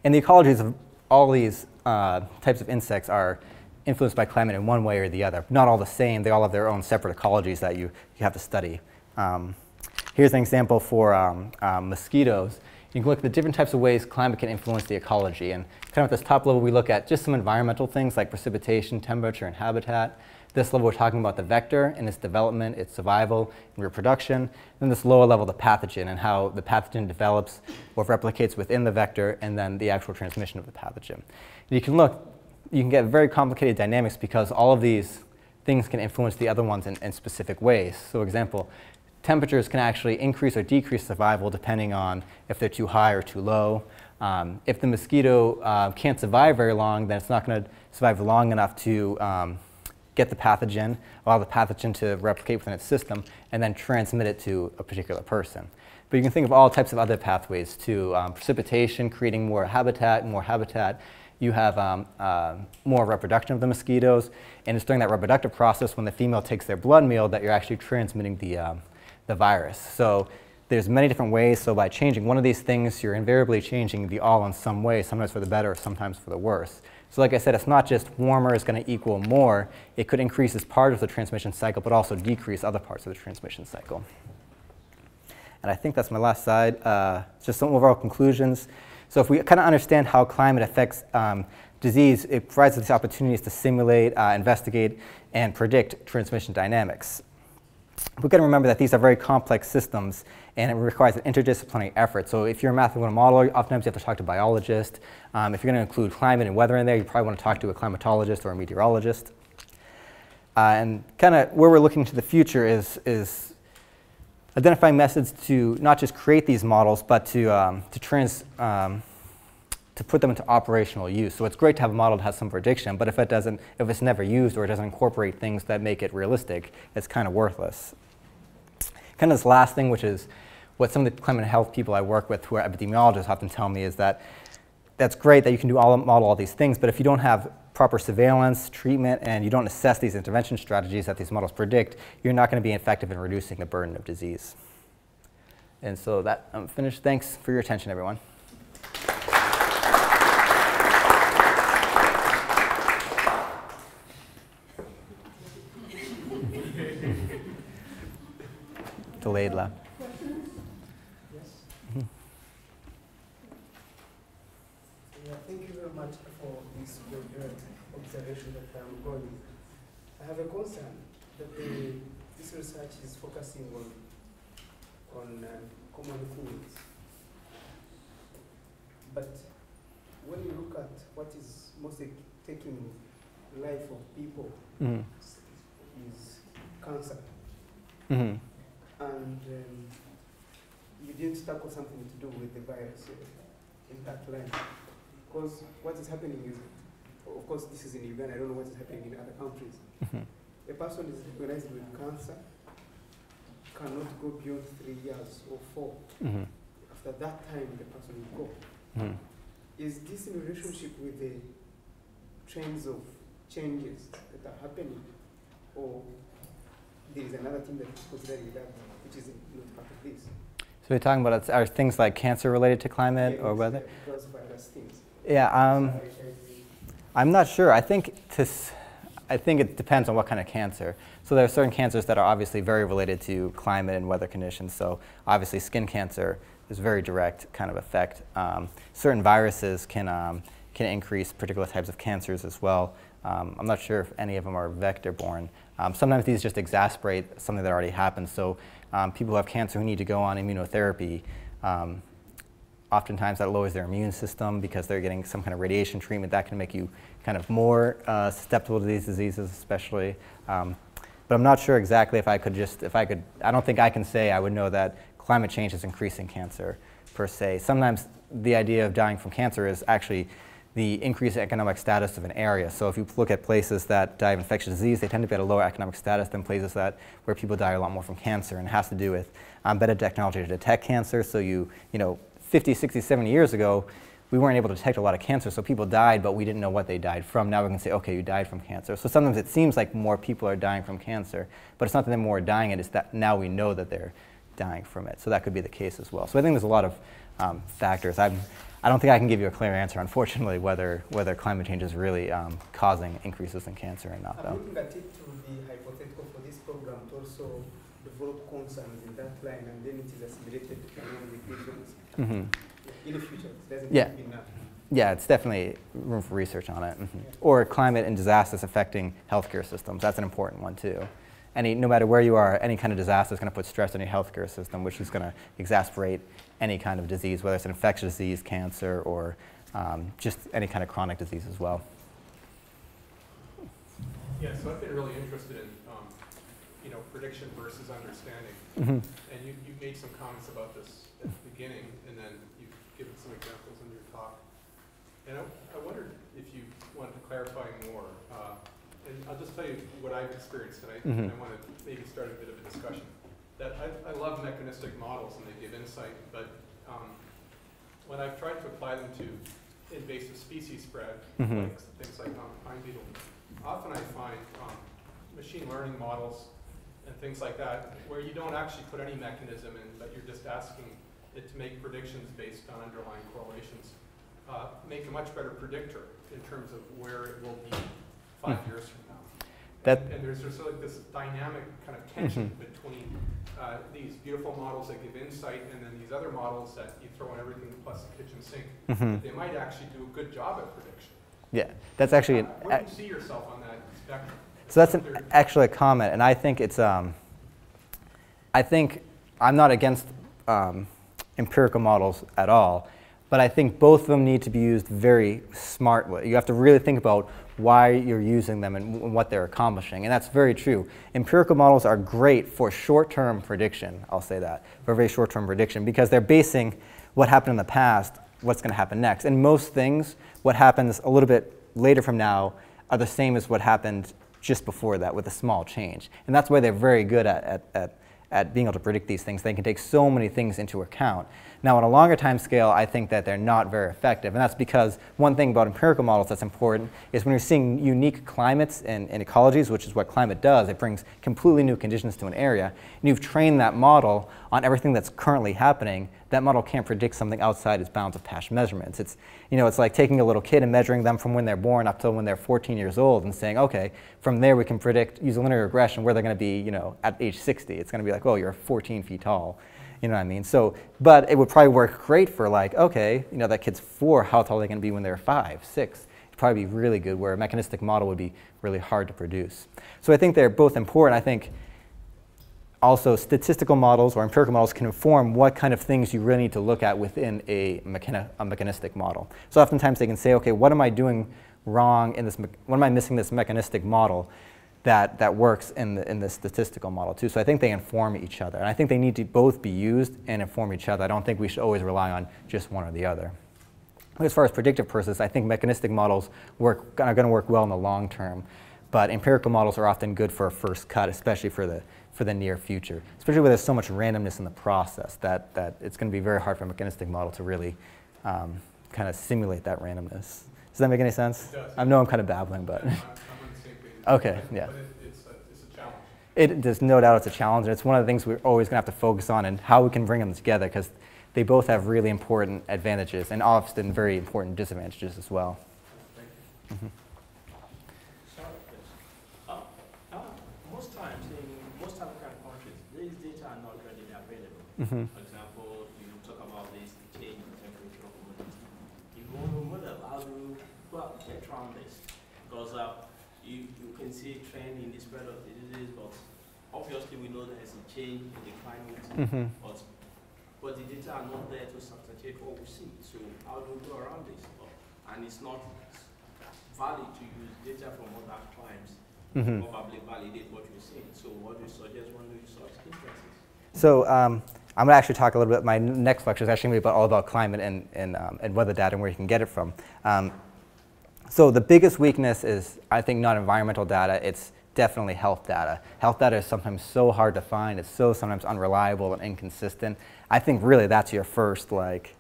And the ecologies of all these uh, types of insects are influenced by climate in one way or the other. Not all the same, they all have their own separate ecologies that you, you have to study. Um, here's an example for um, um, mosquitoes. You can look at the different types of ways climate can influence the ecology. And kind of at this top level, we look at just some environmental things like precipitation, temperature, and habitat. This level, we're talking about the vector and its development, its survival, and reproduction. Then this lower level, the pathogen, and how the pathogen develops or replicates within the vector, and then the actual transmission of the pathogen. And you can look, you can get very complicated dynamics because all of these things can influence the other ones in, in specific ways. So example, temperatures can actually increase or decrease survival depending on if they're too high or too low. Um, if the mosquito uh, can't survive very long, then it's not going to survive long enough to um, get the pathogen, allow the pathogen to replicate within its system, and then transmit it to a particular person. But you can think of all types of other pathways too. Um, precipitation, creating more habitat, more habitat. You have um, uh, more reproduction of the mosquitoes, and it's during that reproductive process when the female takes their blood meal that you're actually transmitting the, um, the virus. So there's many different ways, so by changing one of these things, you're invariably changing the all in some way, sometimes for the better, sometimes for the worse. So like I said, it's not just warmer is going to equal more. It could increase as part of the transmission cycle, but also decrease other parts of the transmission cycle. And I think that's my last slide. Uh, just some overall conclusions. So if we kind of understand how climate affects um, disease, it provides us opportunities to simulate, uh, investigate, and predict transmission dynamics. We've got to remember that these are very complex systems and it requires an interdisciplinary effort. So if you're a mathematical modeler, oftentimes you have to talk to a biologist. Um, if you're going to include climate and weather in there, you probably want to talk to a climatologist or a meteorologist. Uh, and kind of where we're looking to the future is, is identifying methods to not just create these models, but to, um, to, trans, um, to put them into operational use. So it's great to have a model that has some prediction, but if it doesn't, if it's never used or it doesn't incorporate things that make it realistic, it's kind of worthless. Kind of this last thing, which is what some of the climate health people I work with who are epidemiologists often tell me is that that's great that you can do all model all these things, but if you don't have proper surveillance, treatment, and you don't assess these intervention strategies that these models predict, you're not going to be effective in reducing the burden of disease. And so that I'm finished. Thanks for your attention, everyone. Delayed lab. Yes. Yeah, thank you very much for this coherent observation that I'm going. I have a concern that the, this research is focusing on on um, common foods. But when you look at what is mostly taking life of people Mm-hmm. is cancer. Mm-hmm. And um, you didn't tackle something to do with the virus uh, in that line. Because what is happening is, of course, this is in Uganda, I don't know what is happening in other countries. Mm-hmm. A person is diagnosed with cancer, cannot go beyond three years or four. Mm-hmm. After that time, the person will go. Mm-hmm. Is this in relationship with the trends of changes that are happening? Or there is another thing that is considering that which is not part of this? So we're talking about are things like cancer related to climate or Yes, weather? Those virus things. Yeah, um, I'm not sure. I think to, I think it depends on what kind of cancer. So there are certain cancers that are obviously very related to climate and weather conditions. So obviously skin cancer is very direct kind of effect. Um, certain viruses can um, can increase particular types of cancers as well. Um, I'm not sure if any of them are vector borne. Um, sometimes these just exacerbate something that already happened. So um, people who have cancer who need to go on immunotherapy. Oftentimes that lowers their immune system because they're getting some kind of radiation treatment that can make you kind of more uh, susceptible to these diseases especially um, but i'm not sure exactly if i could just if i could i don't think i can say i would know that climate change is increasing cancer per se sometimes the idea of dying from cancer is actually the increased economic status of an area. So if you look at places that die of infectious disease, they tend to be at a lower economic status than places that where people die a lot more from cancer, and it has to do with um, better technology to detect cancer. So you, you know, 50, 60, 70 years ago, we weren't able to detect a lot of cancer, so people died, but we didn't know what they died from. Now we can say, okay, you died from cancer. So sometimes it seems like more people are dying from cancer, but it's not that they're more dying it, it's that now we know that they're dying from it. So that could be the case as well. So I think there's a lot of um, factors. I'm, I don't think I can give you a clear answer, unfortunately, whether, whether climate change is really um, causing increases in cancer or not, I'm though. looking at it to be hypothetical for this program to also develop concerns in that line and then it is assimilated with visions hmm in the future. Doesn't Yeah. have to be now. Yeah, it's definitely room for research on it. mhm. Or climate and disasters affecting healthcare systems. That's an important one too. Any, no matter where you are, any kind of disaster is going to put stress on your healthcare system, which is going to exacerbate any kind of disease, whether it's an infectious disease, cancer, or um, just any kind of chronic disease as well. Yeah, so I've been really interested in, um, you know, prediction versus understanding. Mhm. And you, you made some comments about this at the beginning, and then you've given some examples in your talk. And I, I wondered if you wanted to clarify more. Uh, and I'll just tell you what I've experienced, and I, Mhm. I want to maybe start a bit of a discussion. That I, I love mechanistic models, and they give insight, but um, when I've tried to apply them to invasive species spread, Mhm. like things like um, pine beetle, often I find um, machine learning models and things like that, where you don't actually put any mechanism in, but you're just asking to make predictions based on underlying correlations, uh, make a much better predictor in terms of where it will be five years from now. That- And, and there's just like this dynamic kind of tension between uh, these beautiful models that give insight and then these other models that you throw in everything plus the kitchen sink. Mhm. They might actually do a good job at prediction. Yeah, that's actually an, Where do you see yourself on that spectrum? So that's an, actually a comment, and I think it's. Um, I think I'm not against um, empirical models at all, but I think both of them need to be used very smartly. You have to really think about why you're using them and what they're accomplishing, and that's very true. Empirical models are great for short-term prediction. I'll say that for very short-term prediction because they're basing what happened in the past, what's going to happen next, and most things, what happens a little bit later from now, are the same as what happened just before that with a small change. And that's why they're very good at, at, at, at being able to predict these things. They can take so many things into account. Now, on a longer time scale, I think that they're not very effective. And that's because one thing about empirical models that's important is when you're seeing unique climates and, and ecologies, which is what climate does, it brings completely new conditions to an area, and you've trained that model on everything that's currently happening, that model can't predict something outside its bounds of past measurements. It's, you know, it's like taking a little kid and measuring them from when they're born up till when they're 14 years old and saying, okay, from there we can predict, use linear regression where they're going to be, you know, at age 60. It's going to be like, oh, you're 14 feet tall. You know what I mean? So, but it would probably work great for like, okay, you know, that kid's four, how tall are they going to be when they're five, six? It'd probably be really good where a mechanistic model would be really hard to produce. So I think they're both important. I think also statistical models or empirical models can inform what kind of things you really need to look at within a, mechani a mechanistic model. So oftentimes they can say, okay, what am I doing wrong in this, what am I missing this mechanistic model that, that works in the, in the statistical model too. So I think they inform each other. And I think they need to both be used and inform each other. I don't think we should always rely on just one or the other. As far as predictive purposes, I think mechanistic models work, are going to work well in the long term. But empirical models are often good for a first cut, especially for the, for the near future, especially where there's so much randomness in the process that, that it's going to be very hard for a mechanistic model to really um, kind of simulate that randomness. Does that make any sense? It does. I know I'm kind of babbling, but I'm, I'm on the same page. Okay, yeah. But it, it's, a, it's a challenge. it, there's no doubt it's a challenge, and it's one of the things we're always going to have to focus on and how we can bring them together because they both have really important advantages and often very important disadvantages as well. Mhm. Sorry, yes. Uh, uh, most times in most African countries, these data are not readily available. Mhm. For example, you talk about this change in temperature of humidity. You go to model, how do you well, get around this? Because uh, you, you can see a trend in the spread of diseases, but obviously we know there's a change in the climate, Mhm. but, but the data are not there to substantiate what we see. So how do we go around this? And it's not valid to use data from other climes Mhm. probably validate what you're saying. So what do you suggest when you such instances? So um, I'm going to actually talk a little bit, my next lecture is actually going to be about, all about climate and, and, um, and weather data and where you can get it from. Um, so the biggest weakness is, I think, not environmental data, it's definitely health data. Health data is sometimes so hard to find, it's so sometimes unreliable and inconsistent. I think really that's your first, like,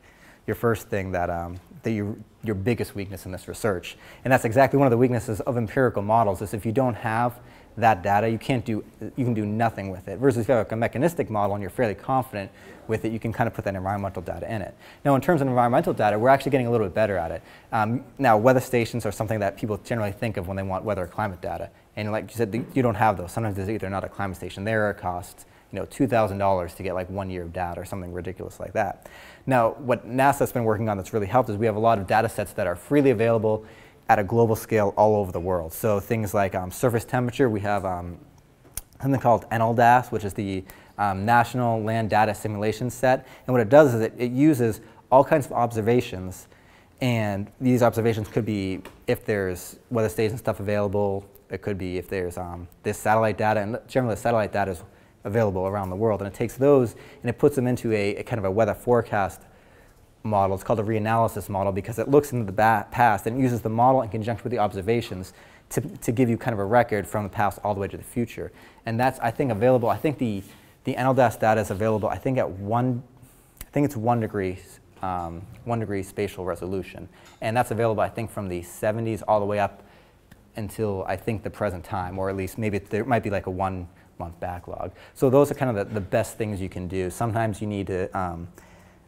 your first thing that, um, that you, your biggest weakness in this research. And that's exactly one of the weaknesses of empirical models is if you don't have that data, you can't do, you can do nothing with it. Versus if you have a mechanistic model and you're fairly confident with it, you can kind of put that environmental data in it. Now, in terms of environmental data, we're actually getting a little bit better at it. Um, now, weather stations are something that people generally think of when they want weather or climate data. And like you said, you don't have those. Sometimes there's either not a climate station there or it costs you know, $2,000 to get like one year of data or something ridiculous like that. Now, what NASA's been working on that's really helped is we have a lot of data sets that are freely available at a global scale all over the world. So things like um, surface temperature, we have um, something called NLDAS, which is the um, National Land Data Simulation Set. And what it does is it, it uses all kinds of observations, and these observations could be if there's weather stations and stuff available, it could be if there's um, this satellite data, and generally the satellite data is available around the world. And it takes those and it puts them into a, a kind of a weather forecast model. It's called a reanalysis model because it looks into the past and uses the model in conjunction with the observations to, to give you kind of a record from the past all the way to the future. And that's, I think, available. I think the, the NLDAS data is available, I think, at one, I think it's one degree, um, one degree spatial resolution. And that's available, I think, from the 70s all the way up until I think the present time, or at least maybe there might be like a one month backlog. So those are kind of the, the best things you can do. Sometimes you need to, um,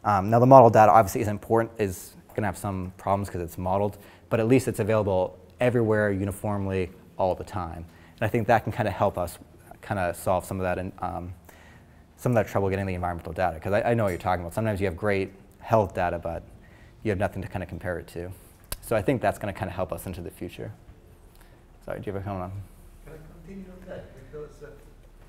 um, now the model data obviously is important, is going to have some problems because it's modeled, but at least it's available everywhere uniformly all the time. And I think that can kind of help us kind of solve some of that, in, um, some of that trouble getting the environmental data. Because I, I know what you're talking about. Sometimes you have great health data, but you have nothing to kind of compare it to. So I think that's going to kind of help us into the future. Sorry, do you have a comment on? Can I continue on that? Because uh,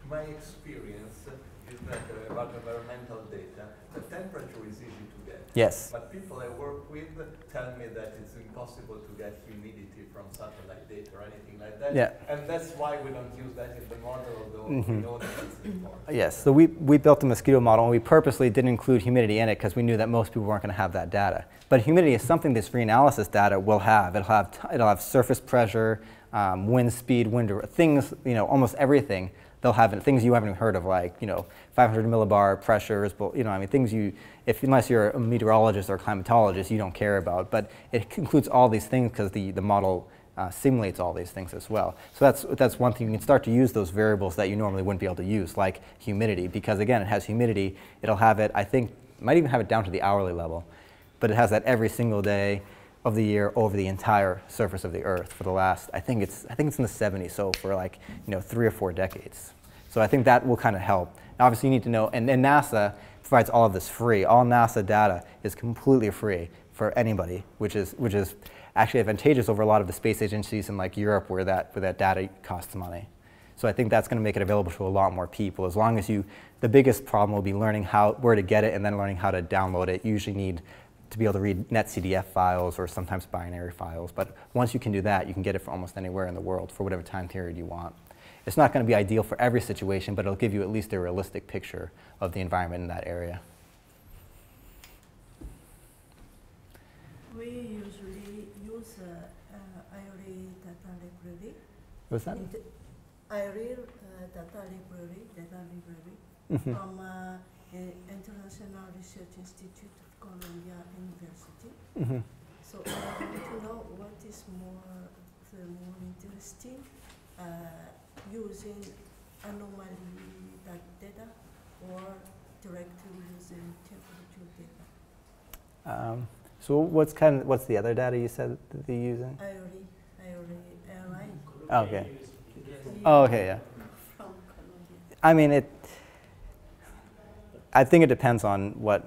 my experience is that about environmental data, the temperature is easy to get. Yes. But people I work with tell me that it's impossible to get humidity from satellite data or anything like that. Yeah. And that's why we don't use that in the model, although we Mhm. know that it's important. Yes, so we, we built the mosquito model and we purposely didn't include humidity in it because we knew that most people weren't going to have that data. But humidity is something this reanalysis data will have. It'll have, t- it'll have surface pressure, um, wind speed, wind, things, you know, almost everything they'll have things you haven't heard of, like you know 500 millibar pressures, but you know I mean things you, if unless you're a meteorologist or a climatologist, you don't care about. But it includes all these things because the the model uh, simulates all these things as well. So that's that's one thing you can start to use those variables that you normally wouldn't be able to use, like humidity, because again it has humidity. It'll have it. I think might even have it down to the hourly level, but it has that every single day of the year over the entire surface of the Earth for the last. I think it's I think it's in the 70s. So for like you know three or four decades. So I think that will kind of help. Obviously, you need to know, and, and NASA provides all of this free. All NASA data is completely free for anybody, which is which is actually advantageous over a lot of the space agencies in like Europe where that where that data costs money. So I think that's going to make it available to a lot more people. As long as you, the biggest problem will be learning how where to get it and then learning how to download it. You usually need to be able to read netcdf files or sometimes binary files. But once you can do that, you can get it from almost anywhere in the world for whatever time period you want. It's not going to be ideal for every situation, but it'll give you at least a realistic picture of the environment in that area. We usually use uh, uh, IRI data library. What's that? IRI uh, data library, data library Mhm. from uh, International Research Institute of Columbia University. Mhm. So I want to know what is more, the more interesting, uh, using anomaly data or directly using temperature data. Um, so what's kind of, what's the other data you said that they're using? IRI, IRI airline Oh, okay. Oh, okay, yeah. from Columbia. I mean, it. I think it depends on what,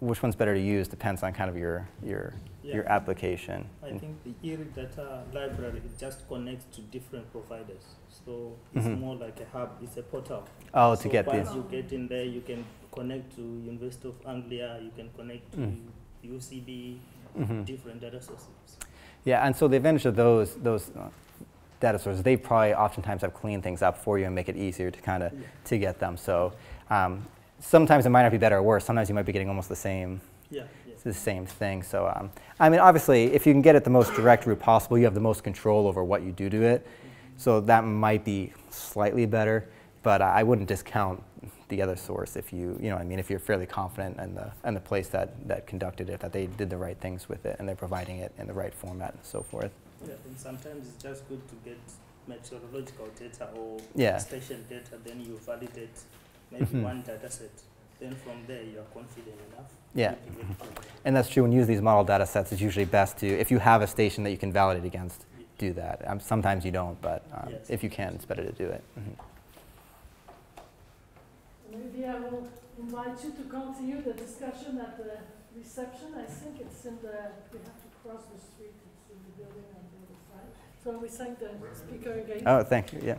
which one's better to use. Depends on kind of your your your application. I think the IRI data library just connects to different providers. So it's Mhm. more like a hub, it's a portal. Oh, so to get once you get in there, you can connect to University of Anglia, you can connect to Mm. UCB, Mhm. different data sources. Yeah, and so the advantage of those those uh, data sources, they probably oftentimes have cleaned things up for you and make it easier to kind of Yeah. to get them. So um, sometimes it might not be better or worse. Sometimes you might be getting almost the same Yeah, yeah. it's the same thing. So um, I mean, obviously, if you can get it the most direct route possible, you have the most control over what you do to it. So that might be slightly better, but I wouldn't discount the other source if you, you know, I mean, if you're fairly confident in the in the place that that conducted it, that they did the right things with it, and they're providing it in the right format and so forth. Yeah, and sometimes it's just good to get meteorological data or Yeah. station data, then you validate maybe Mhm. one data set. Then from there, you are confident enough. Yeah. you can get from there. And that's true. When you use these model data sets, it's usually best to, if you have a station that you can validate against, do that. Um, sometimes you don't, but um, Yes. if you can, it's better to do it. Mhm. Maybe I will invite you to continue the discussion at the reception. I think it's in the, we have to cross the street, it's in the building on the other side. So we thank the speaker again. Oh, thank you. Yeah.